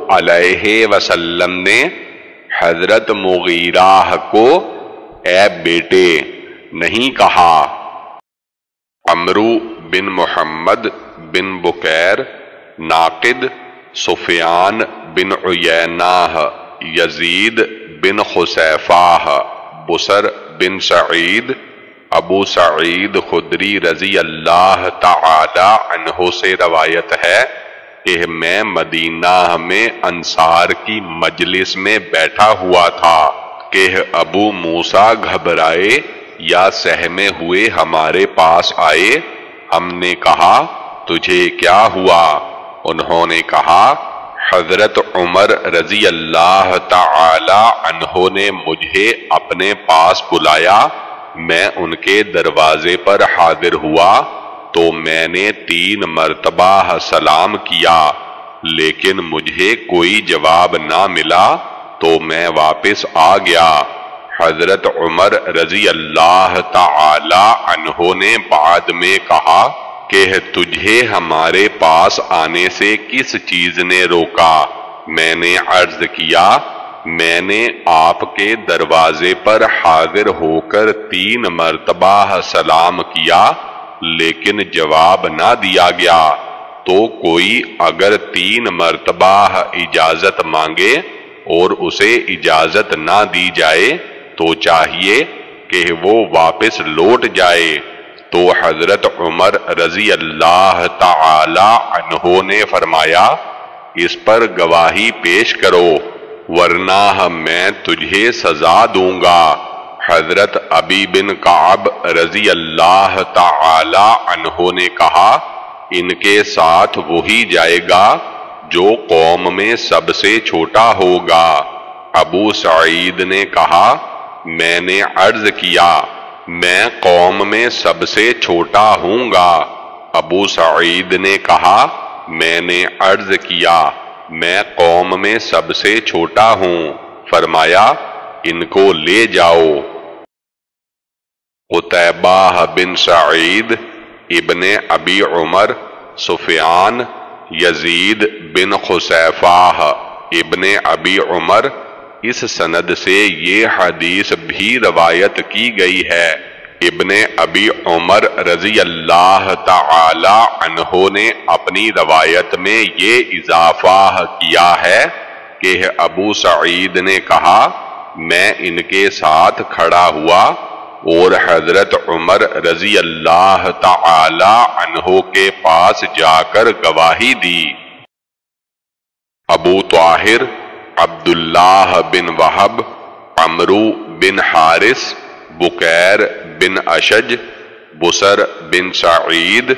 علیہ وسلم نے حضرت مغیرہ کو، اے بیٹے، نہیں کہا. امرو بن محمد بن بکیر، ناقد سفیان بن عینہ یزید بن خسیفہ بسر بن سعید، ابو سعید خدری رضی اللہ تعالی عنہ سے روایت ہے۔ کہ میں مدینہ میں انصار کی مجلس میں بیٹھا ہوا تھا۔ کہ ابو موسا گھبرائے یا سہمے ہوئے ہمارے پاس آئے۔ ہم نے کہا، تجھے کیا ہوا؟ انہوں نے کہا، حضرت عمر رضی اللہ تعالی عنہ نے مجھے اپنے پاس بلایا۔ میں ان کے دروازے پر حاضر ہوا۔ تو میں نے تین مرتبہ سلام کیا، لیکن مجھے کوئی جواب نہ ملا تو میں واپس آ گیا۔ حضرت عمر رضی اللہ تعالی عنہ نے بعد میں کہا کہ تجھے ہمارے پاس آنے سے کس چیز نے روکا؟ میں نے عرض کیا، میں نے آپ کے دروازے پر حاضر ہو کر تین مرتبہ سلام کیا لیکن جواب نہ دیا گیا تو کوئی اگر تین مرتبہ اجازت مانگے اور اسے اجازت نہ دی جائے تو چاہیے کہ وہ واپس لوٹ جائے۔ تو حضرت عمر رضی اللہ تعالی عنہ نے فرمایا، اس پر گواہی پیش کرو، ورنہ میں تجھے سزا دوں گا۔ حضرت ابی بن کعب رضی اللہ تعالی عنہ نے کہا، ان کے ساتھ وہی جائے گا جو قوم میں سب سے چھوٹا ہوگا۔ ابو سعید نے کہا، میں نے عرض کیا، میں قوم میں سب سے چھوٹا ہوں گا۔ ابو سعید نے کہا، میں نے عرض کیا، میں قوم میں سب سے چھوٹا ہوں۔ فرمایا، ان کو لے جاؤ۔ قطبہ بن سعید ابن ابی عمر، سفیان، یزید بن خسیفہ ابن ابی عمر۔ اس سند سے یہ حدیث بھی روایت کی گئی ہے۔ ابن ابی عمر رضی اللہ تعالی عنہ نے اپنی روایت میں یہ اضافہ کیا ہے کہ ابو سعید نے کہا، میں ان کے ساتھ کھڑا ہوا اور حضرت عمر رضی اللہ تعالی عنہ کے پاس جا کر گواہی دی۔ ابو طاہر، عبداللہ بن وحب عمرو بن حارث، بکیر بن اشج، بسر بن سعید،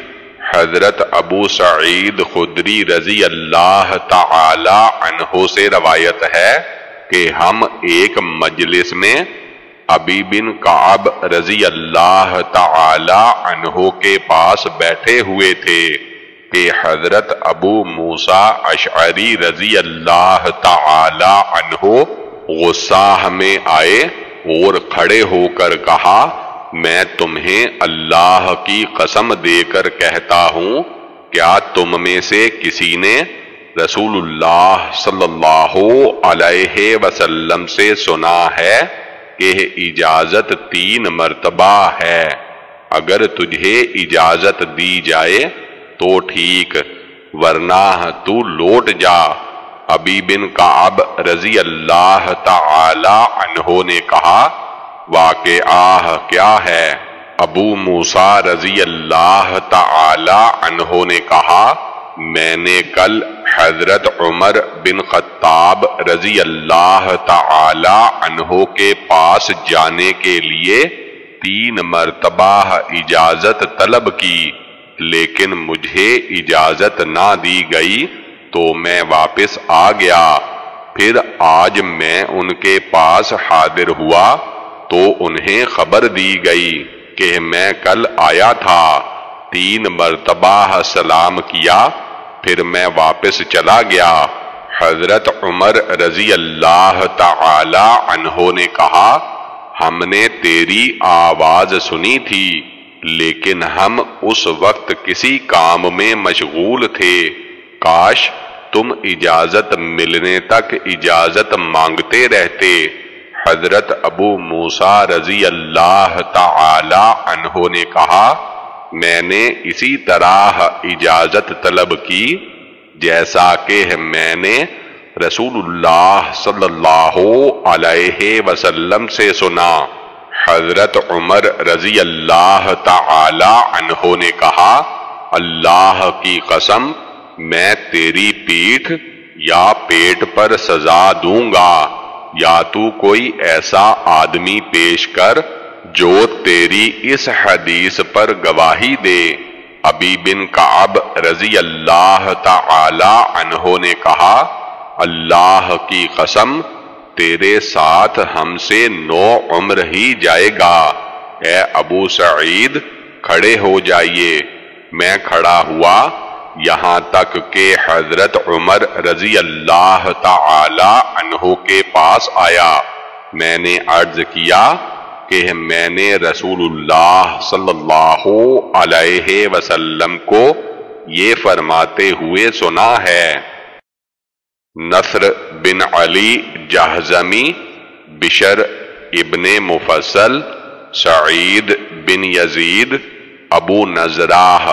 حضرت ابو سعید خدری رضی اللہ تعالی عنہ سے روایت ہے کہ ہم ایک مجلس میں ابی بن کعب رضی اللہ تعالی عنہ کے پاس بیٹھے ہوئے تھے کہ حضرت ابو موسا اشعری رضی اللہ تعالی عنہ غصہ ہمیں آئے اور کھڑے ہو کر کہا، میں تمہیں اللہ کی قسم دے کر کہتا ہوں، کیا تم میں سے کسی نے رسول اللہ صلی اللہ علیہ وسلم سے سنا ہے؟ کہ اجازت تین مرتبہ ہے۔ اگر تجھے اجازت دی جائے تو ٹھیک، ورنہ تو لوٹ جا۔ ابی بن کعب رضی اللہ تعالی عنہ نے کہا واقع آہ، کیا ہے؟ ابو موسا رضی اللہ تعالی عنہ نے کہا میں نے کل حضرت عمر بن خطاب رضی اللہ تعالی عنہ کے پاس جانے کے لیے تین مرتبہ اجازت طلب کی، لیکن مجھے اجازت نہ دی گئی تو میں واپس آ گیا۔ پھر آج میں ان کے پاس حاضر ہوا تو انہیں خبر دی گئی کہ میں کل آیا تھا۔ تین مرتبہ سلام کیا پھر میں واپس چلا گیا۔ حضرت عمر رضی اللہ تعالی عنہ نے کہا، ہم نے تیری آواز سنی تھی، لیکن ہم اس وقت کسی کام میں مشغول تھے۔ کاش تم اجازت ملنے تک اجازت مانگتے رہتے۔ حضرت ابو موسا رضی اللہ تعالی عنہ نے کہا میں نے اسی طرح اجازت طلب کی جیسا کہ میں نے رسول اللہ صلی اللہ علیہ وسلم سے سنا۔ حضرت عمر رضی اللہ تعالی عنہ نے کہا، اللہ کی قسم، میں تیری پیٹھ یا پیٹ پر سزا دوں گا۔ یا تو کوئی ایسا آدمی پیش کر جو تیری اس حدیث پر گواہی دے۔ ابی بن کعب رضی اللہ تعالی عنہ نے کہا، اللہ کی قسم، تیرے ساتھ ہم سے نو عمر ہی جائے گا۔ اے ابو سعید، کھڑے ہو جائیے۔ میں کھڑا ہوا یہاں تک کہ حضرت عمر رضی اللہ تعالی عنہ کے پاس آیا۔ میں نے عرض کیا کہ میں نے رسول اللہ صلی اللہ علیہ وسلم کو یہ فرماتے ہوئے سنا ہے۔ نصر بن علی جہزمی، بشر ابن مفصل، سعید بن یزید، ابو نذراہ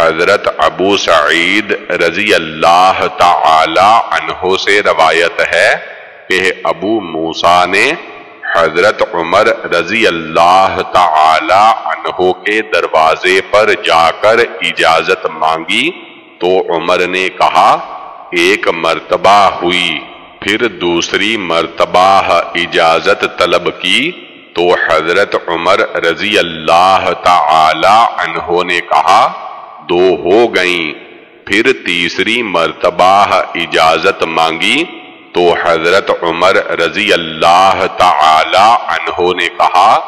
حضرت ابو سعید رضی اللہ تعالی عنہ سے روایت ہے کہ ابو موسا نے حضرت عمر رضی اللہ تعالی عنہ کے دروازے پر جا کر اجازت مانگی تو عمر نے کہا، ایک مرتبہ ہوئی، پھر دوسری مرتبہ اجازت طلب کی تو حضرت عمر رضی اللہ تعالی عنہ نے کہا، دو ہو گئیں، پھر تیسری مرتبہ اجازت مانگی تو حضرت عمر رضی اللہ تعالی عنہ نے کہا،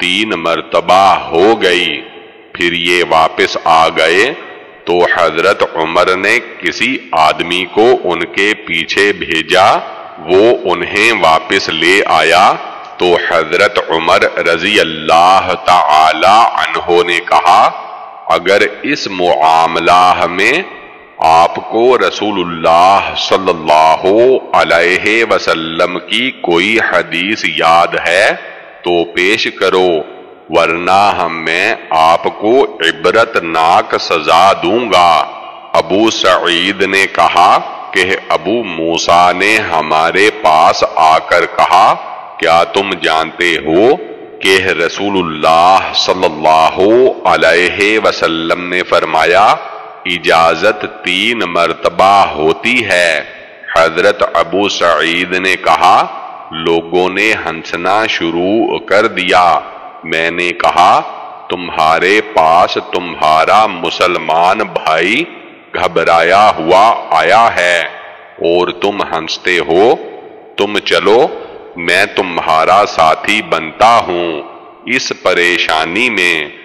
تین مرتبہ ہو گئی، پھر یہ واپس آ گئے۔ تو حضرت عمر نے کسی آدمی کو ان کے پیچھے بھیجا، وہ انہیں واپس لے آیا۔ تو حضرت عمر رضی اللہ تعالی عنہ نے کہا، اگر اس معاملہ میں آپ کو رسول اللہ صلی اللہ علیہ وسلم کی کوئی حدیث یاد ہے تو پیش کرو، ورنہ میں آپ کو عبرت ناک سزا دوں گا۔ ابو سعید نے کہا کہ ابو موسا نے ہمارے پاس آ کر کہا، کیا تم جانتے ہو کہ رسول اللہ صلی اللہ علیہ وسلم نے فرمایا اجازت تین مرتبہ ہوتی ہے۔ حضرت ابو سعید نے کہا، لوگوں نے ہنسنا شروع کر دیا۔ میں نے کہا، تمہارے پاس تمہارا مسلمان بھائی گھبرایا ہوا آیا ہے اور تم ہنستے ہو۔ تم چلو، میں تمہارا ساتھی بنتا ہوں۔ اس پریشانی میں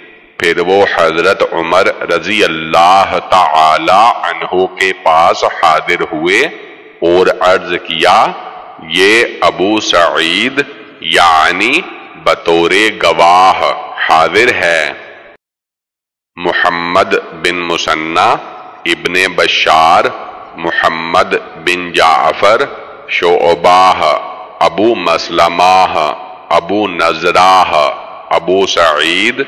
پھر وہ حضرت عمر رضی اللہ تعالی عنہ کے پاس حاضر ہوئے اور عرض کیا، یہ ابو سعید یعنی بطور گواہ حاضر ہے۔ محمد بن مسنہ، ابن بشار، محمد بن جعفر شعباہ ابو مسلمہ، ابو نذراہ ابو سعید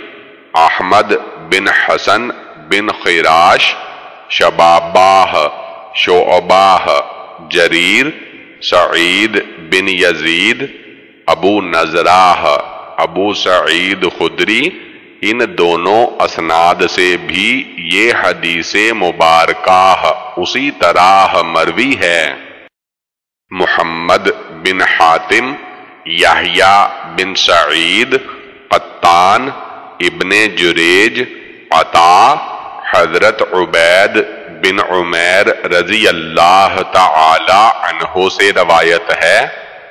احمد بن حسن بن خیراش، شباباہ، شعباہ، جریر، سعید بن یزید، ابو نذراہ، ابو سعید خدری، ان دونوں اسناد سے بھی یہ حدیث مبارکہ اسی طرح مروی ہے۔ محمد بن حاتم یحییٰ بن سعید، قطان ابن جریج، عطا، حضرت عبید بن عمیر رضی اللہ تعالی عنہ سے روایت ہے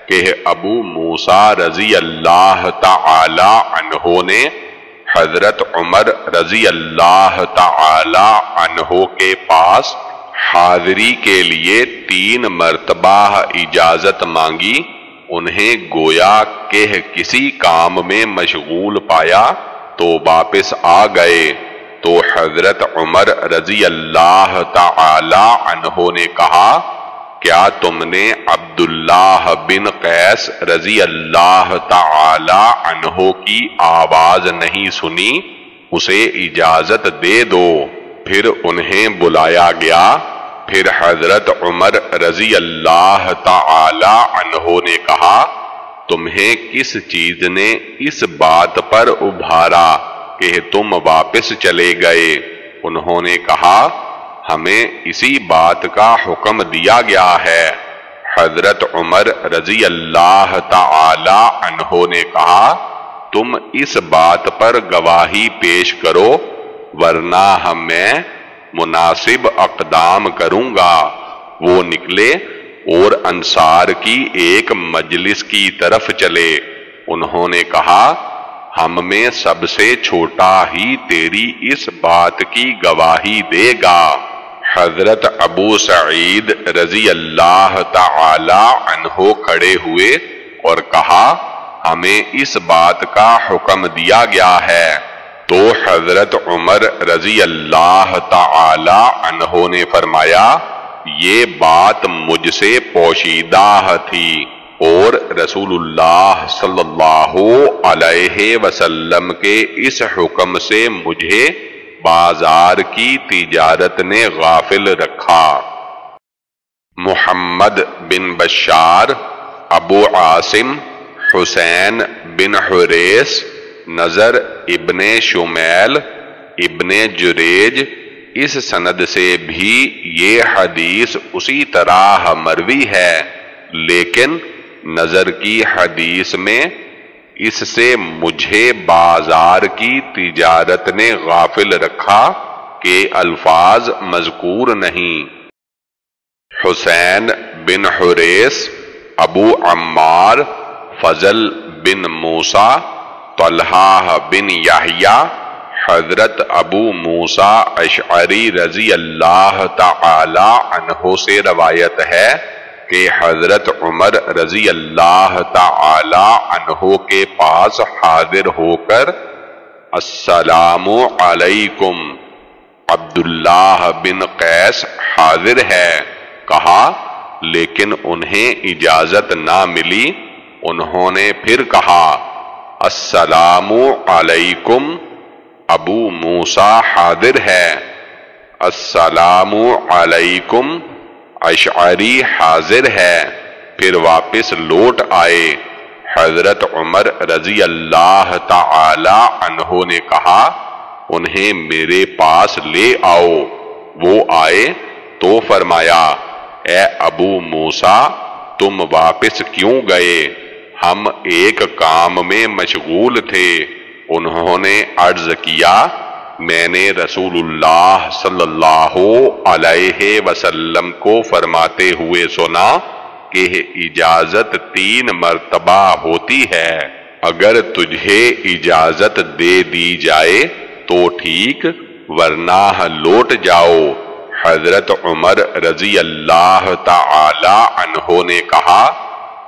کہ ابو موسا رضی اللہ تعالی عنہ نے حضرت عمر رضی اللہ تعالی عنہ کے پاس حاضری کے لیے تین مرتبہ اجازت مانگی، انہیں گویا کہ کسی کام میں مشغول پایا۔ تو واپس آ گئے تو حضرت عمر رضی اللہ تعالی عنہ نے کہا، کیا تم نے عبداللہ بن قیس رضی اللہ تعالی عنہ کی آواز نہیں سنی؟ اسے اجازت دے دو۔ پھر انہیں بلایا گیا۔ پھر حضرت عمر رضی اللہ تعالی عنہ نے کہا تمہیں کس چیز نے اس بات پر ابھارا کہ تم واپس چلے گئے؟ انہوں نے کہا، ہمیں اسی بات کا حکم دیا گیا ہے۔ حضرت عمر رضی اللہ تعالی عنہ نے کہا، تم اس بات پر گواہی پیش کرو، ورنہ ہم میں مناسب اقدام کروں گا۔ وہ نکلے اور انصار کی ایک مجلس کی طرف چلے۔ انہوں نے کہا، ہم میں سب سے چھوٹا ہی تیری اس بات کی گواہی دے گا۔ حضرت ابو سعید رضی اللہ تعالی عنہ کھڑے ہوئے اور کہا، ہمیں اس بات کا حکم دیا گیا ہے۔ تو حضرت عمر رضی اللہ تعالی عنہ نے فرمایا یہ بات مجھ سے پوشیدہ تھی اور رسول اللہ صلی اللہ علیہ وسلم کے اس حکم سے مجھے بازار کی تجارت نے غافل رکھا۔ محمد بن بشار، ابو عاصم، حسین بن حریس نظر ابن شمیل، ابن جریج اس سند سے بھی یہ حدیث اسی طرح مروی ہے، لیکن نظر کی حدیث میں اس سے مجھے بازار کی تجارت نے غافل رکھا کہ الفاظ مذکور نہیں۔ حسین بن حریس ابو عمار، فضل بن موسا طلحہ بن یحییٰ حضرت ابو موسا اشعری رضی اللہ تعالی عنہ سے روایت ہے کہ حضرت عمر رضی اللہ تعالی عنہ کے پاس حاضر ہو کر، السلام علیکم، عبداللہ بن قیس حاضر ہے، کہا، لیکن انہیں اجازت نہ ملی۔ انہوں نے پھر کہا، السلام علیکم ابو موسا حاضر ہے۔ السلام علیکم، اشعری حاضر ہے۔ پھر واپس لوٹ آئے۔ حضرت عمر رضی اللہ تعالی عنہ نے کہا، انہیں میرے پاس لے آؤ۔ وہ آئے تو فرمایا، اے ابو موسا تم واپس کیوں گئے؟ ہم ایک کام میں مشغول تھے۔ انہوں نے عرض کیا، میں نے رسول اللہ صلی اللہ علیہ وسلم کو فرماتے ہوئے سنا کہ اجازت تین مرتبہ ہوتی ہے۔ اگر تجھے اجازت دے دی جائے تو ٹھیک، ورنہ لوٹ جاؤ۔ حضرت عمر رضی اللہ تعالی عنہ نے کہا،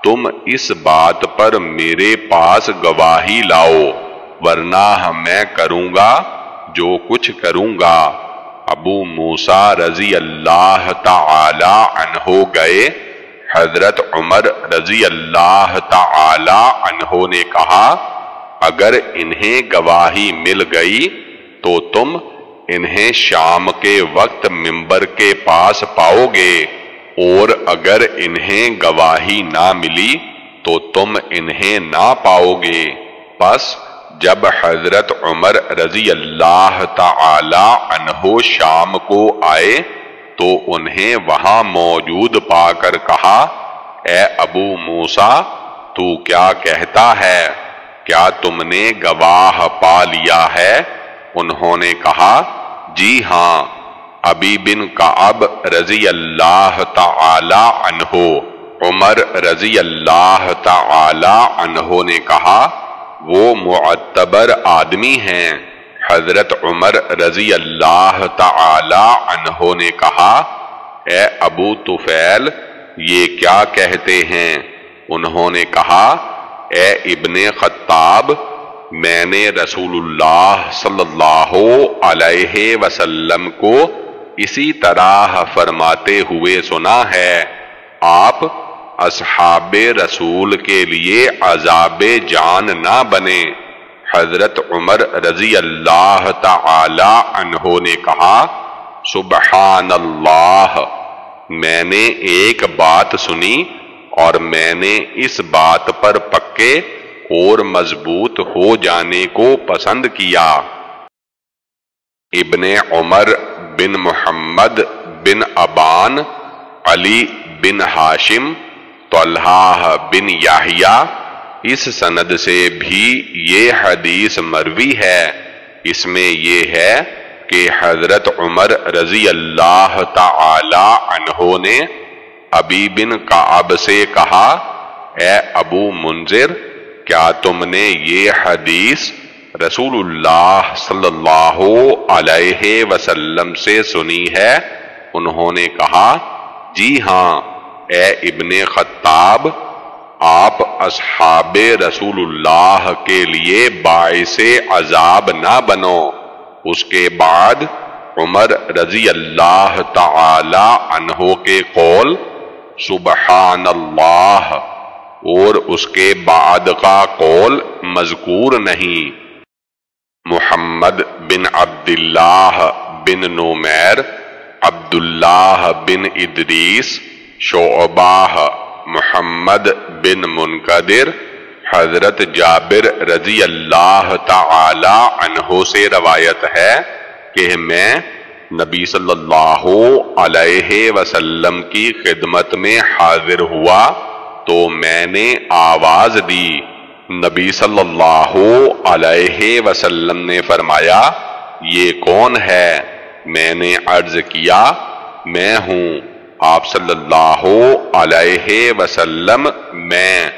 تم اس بات پر میرے پاس گواہی لاؤ۔ ورنہ میں کروں گا جو کچھ کروں گا۔ ابو موسا رضی اللہ تعالی عنہ گئے۔ حضرت عمر رضی اللہ تعالی عنہ نے کہا، اگر انہیں گواہی مل گئی تو تم انہیں شام کے وقت ممبر کے پاس پاؤ گے۔ اور اگر انہیں گواہی نہ ملی تو تم انہیں نہ پاؤ گے۔ پس جب حضرت عمر رضی اللہ تعالی عنہ شام کو آئے تو انہیں وہاں موجود پا کر کہا، اے ابو موسا تو کیا کہتا ہے؟ کیا تم نے گواہ پا لیا ہے؟ انہوں نے کہا جی ہاں ابی بن کعب رضی اللہ تعالی عنہ، عمر رضی اللہ تعالی عنہ نے کہا وہ معتبر آدمی ہیں۔ حضرت عمر رضی اللہ تعالی عنہ نے کہا، اے ابو توفیل یہ کیا کہتے ہیں؟ انہوں نے کہا، اے ابن خطاب، میں نے رسول اللہ صلی اللہ علیہ وسلم کو اسی طرح فرماتے ہوئے سنا ہے۔ آپ اصحاب رسول کے لیے عذاب جان نہ بنے۔ حضرت عمر رضی اللہ تعالی عنہ نے کہا سبحان اللہ میں نے ایک بات سنی اور میں نے اس بات پر پکے اور مضبوط ہو جانے کو پسند کیا۔ ابن عمر بن محمد بن ابان، علی بن ہاشم طلحہ بن یاہیا اس سند سے بھی یہ حدیث مروی ہے۔ اس میں یہ ہے کہ حضرت عمر رضی اللہ تعالی عنہ نے ابی بن کعب سے کہا، اے ابو منظر کیا تم نے یہ حدیث رسول اللہ صلی اللہ علیہ وسلم سے سنی ہے؟ انہوں نے کہا جی ہاں اے ابن خطاب، آپ اصحاب رسول اللہ کے لیے باعث عذاب نہ بنو۔ اس کے بعد عمر رضی اللہ تعالی عنہ کے قول سبحان اللہ اور اس کے بعد کا قول مذکور نہیں۔ محمد بن عبداللہ بن نومیر عبداللہ بن ادریس شعبہ محمد بن منقدر حضرت جابر رضی اللہ تعالی عنہ سے روایت ہے کہ میں نبی صلی اللہ علیہ وسلم کی خدمت میں حاضر ہوا تو میں نے آواز دی۔ نبی صلی اللہ علیہ وسلم نے فرمایا، یہ کون ہے؟ میں نے عرض کیا، میں ہوں۔ آپ صلی اللہ علیہ وسلم میں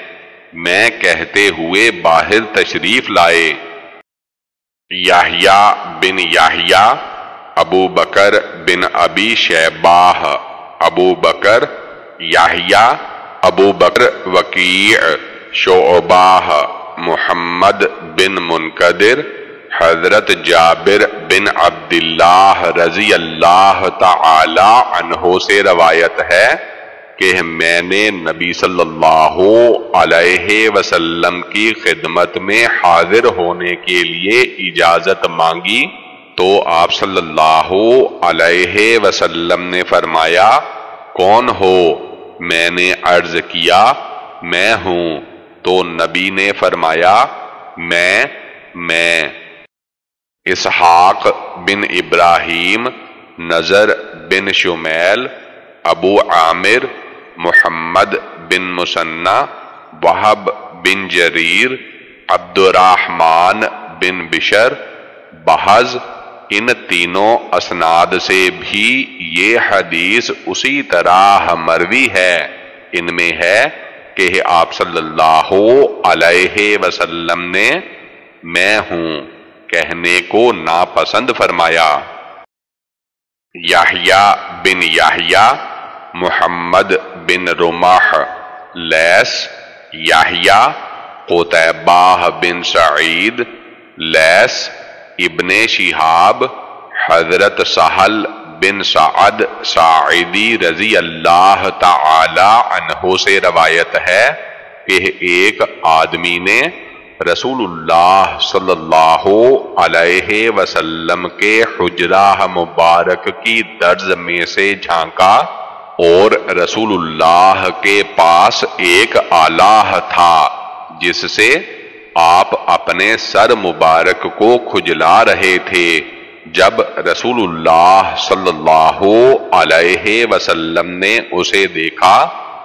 میں کہتے ہوئے باہر تشریف لائے۔ یاہیا بن یاہیا ابو بکر بن ابی شیباہ، ابو بکر یاہیا ابو بکر وکیع، شعباہ، محمد بن منقدر حضرت جابر بن عبداللہ رضی اللہ تعالی عنہ سے روایت ہے کہ میں نے نبی صلی اللہ علیہ وسلم کی خدمت میں حاضر ہونے کے لیے اجازت مانگی تو آپ صلی اللہ علیہ وسلم نے فرمایا، کون ہو؟ میں نے عرض کیا، میں ہوں۔ تو نبی نے فرمایا، میں میں اسحاق بن ابراہیم، نظر بن شمیل، ابو عامر، محمد بن مسنہ وحب بن جریر عبد الرحمن بن بشر، بحض، ان تینوں اسناد سے بھی یہ حدیث اسی طرح مروی ہے۔ ان میں ہے کہ آپ صلی اللہ علیہ وسلم نے، میں ہوں۔ کہنے کو ناپسند فرمایا۔ یاہیا بن یاہیا محمد بن رمح لیس یاہیا قطبہ بن سعید لیس ابن شہاب، حضرت سہل بن سعد سعیدی رضی اللہ تعالی عنہ سے روایت ہے۔ کہ ایک آدمی نے رسول اللہ صلی اللہ علیہ وسلم کے حجرہ مبارک کی درز میں سے جھانکا اور رسول اللہ کے پاس ایک آلہ تھا جس سے آپ اپنے سر مبارک کو کھجلا رہے تھے۔ جب رسول اللہ صلی اللہ علیہ وسلم نے اسے دیکھا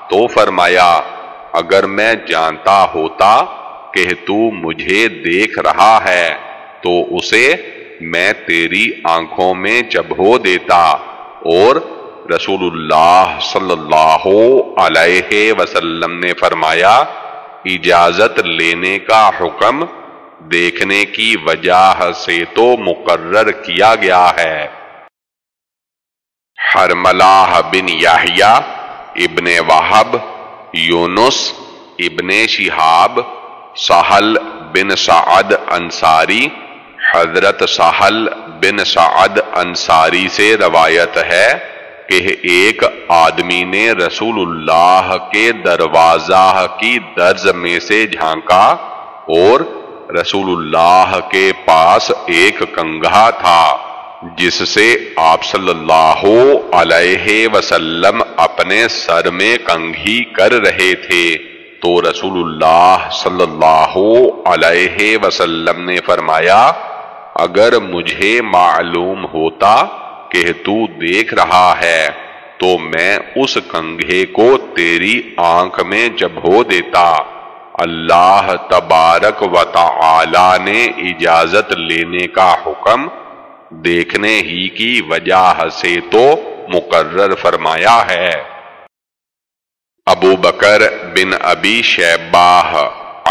تو فرمایا، اگر میں جانتا ہوتا کہ تو مجھے دیکھ رہا ہے، تو اسے میں تیری آنکھوں میں چبھو دیتا۔ اور رسول اللہ صلی اللہ علیہ وسلم نے فرمایا، اجازت لینے کا حکم دیکھنے کی وجہ سے تو مقرر کیا گیا ہے۔ حرملہ بن یحییٰ ابن وحب یونس ابن شہاب سہل بن سعد انصاری، حضرت سہل بن سعد انصاری سے روایت ہے کہ ایک آدمی نے رسول اللہ کے دروازہ کی درز میں سے جھانکا اور رسول اللہ کے پاس ایک کنگھا تھا، جس سے آپ صلی اللہ علیہ وسلم اپنے سر میں کنگھی کر رہے تھے۔ تو رسول اللہ صلی اللہ علیہ وسلم نے فرمایا، اگر مجھے معلوم ہوتا کہ تو دیکھ رہا ہے، تو میں اس کنگھے کو تیری آنکھ میں جب ہو دیتا۔ اللہ تبارک و تعالی نے اجازت لینے کا حکم دیکھنے ہی کی وجہ سے تو مقرر فرمایا ہے۔ ابو بکر بن ابی شیباہ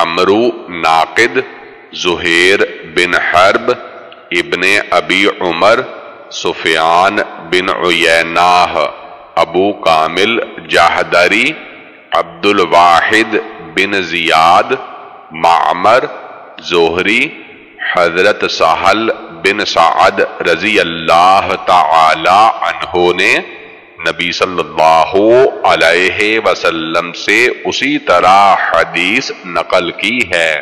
امرو ناقد، زہیر بن حرب، ابن ابی عمر، سفیان بن عیناہ، ابو کامل جاہدری عبد الواحد بن زیاد، معمر، زہری، حضرت سہل بن سعد رضی اللہ تعالی عنہ نے نبی صلی اللہ علیہ وسلم سے اسی طرح حدیث نقل کی ہے۔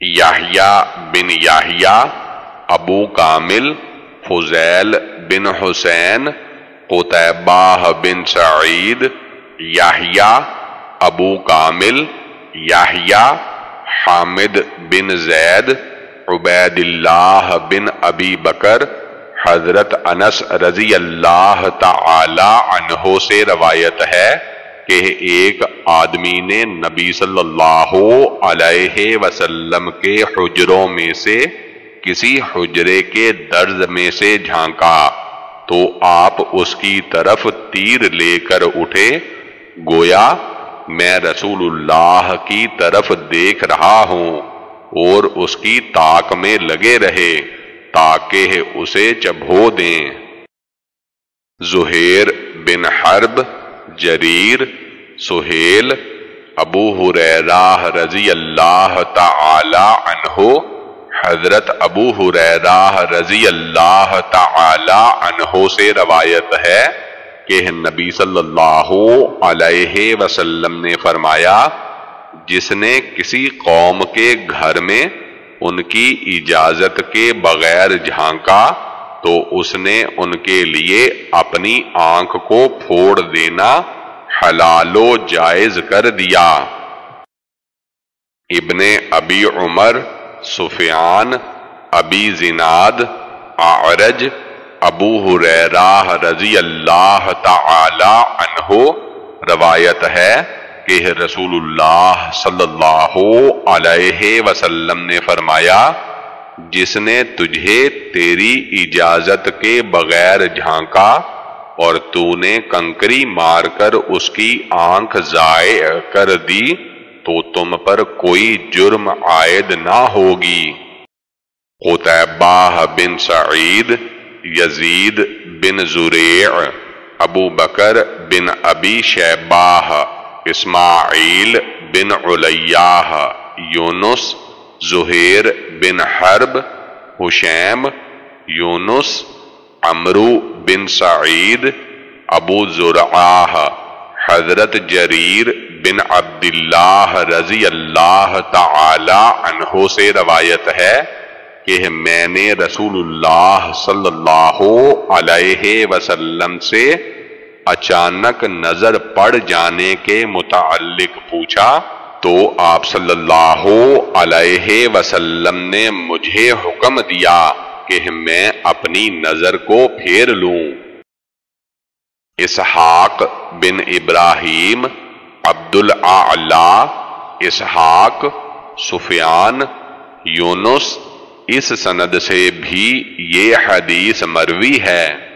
یحییٰ بن یحییٰ ابو کامل، فضیل بن حسین قطبہ بن سعید یحییٰ ابو کامل یحییٰ حامد بن زید عبید اللہ بن ابی بکر حضرت انس رضی اللہ تعالی عنہ سے روایت ہے کہ ایک آدمی نے نبی صلی اللہ علیہ وسلم کے حجروں میں سے کسی حجرے کے درز میں سے جھانکا تو آپ اس کی طرف تیر لے کر اٹھے۔ گویا، میں رسول اللہ کی طرف دیکھ رہا ہوں اور اس کی تاک میں لگے رہے۔ تاکہ اسے چبھو دیں۔ زہیر بن حرب، جریر، سہیل، ابو حریرہ رضی اللہ تعالی عنہ، حضرت ابو حریرہ رضی اللہ تعالی عنہ سے روایت ہے کہ نبی صلی اللہ علیہ وسلم نے فرمایا، جس نے کسی قوم کے گھر میں ان کی اجازت کے بغیر جھانکا تو اس نے ان کے لیے اپنی آنکھ کو پھوڑ دینا حلال و جائز کر دیا۔ ابن ابی عمر، سفیان، ابی زناد، اعرج، ابو حریرہ رضی اللہ تعالی عنہ، روایت ہے کہ رسول اللہ صلی اللہ علیہ وسلم نے فرمایا، جس نے تجھے تیری اجازت کے بغیر جھانکا اور تو نے کنکری مار کر اس کی آنکھ ضائع کر دی، تو تم پر کوئی جرم عائد نہ ہوگی۔ قطبہ بن سعید، یزید بن زریع، ابو بکر بن ابی شیباہ اسماعیل بن علیہ یونس زہیر بن حرب حشیم یونس عمرو بن سعید ابو زرعاہ حضرت جریر بن عبداللہ رضی اللہ تعالی عنہ سے روایت ہے کہ میں نے رسول اللہ صلی اللہ علیہ وسلم سے اچانک نظر پڑ جانے کے متعلق پوچھا، تو آپ صلی اللہ علیہ وسلم نے مجھے حکم دیا کہ میں اپنی نظر کو پھیر لوں۔ اسحاق بن ابراہیم عبد اسحاق، سفیان، یونس، اس سند سے بھی یہ حدیث مروی ہے۔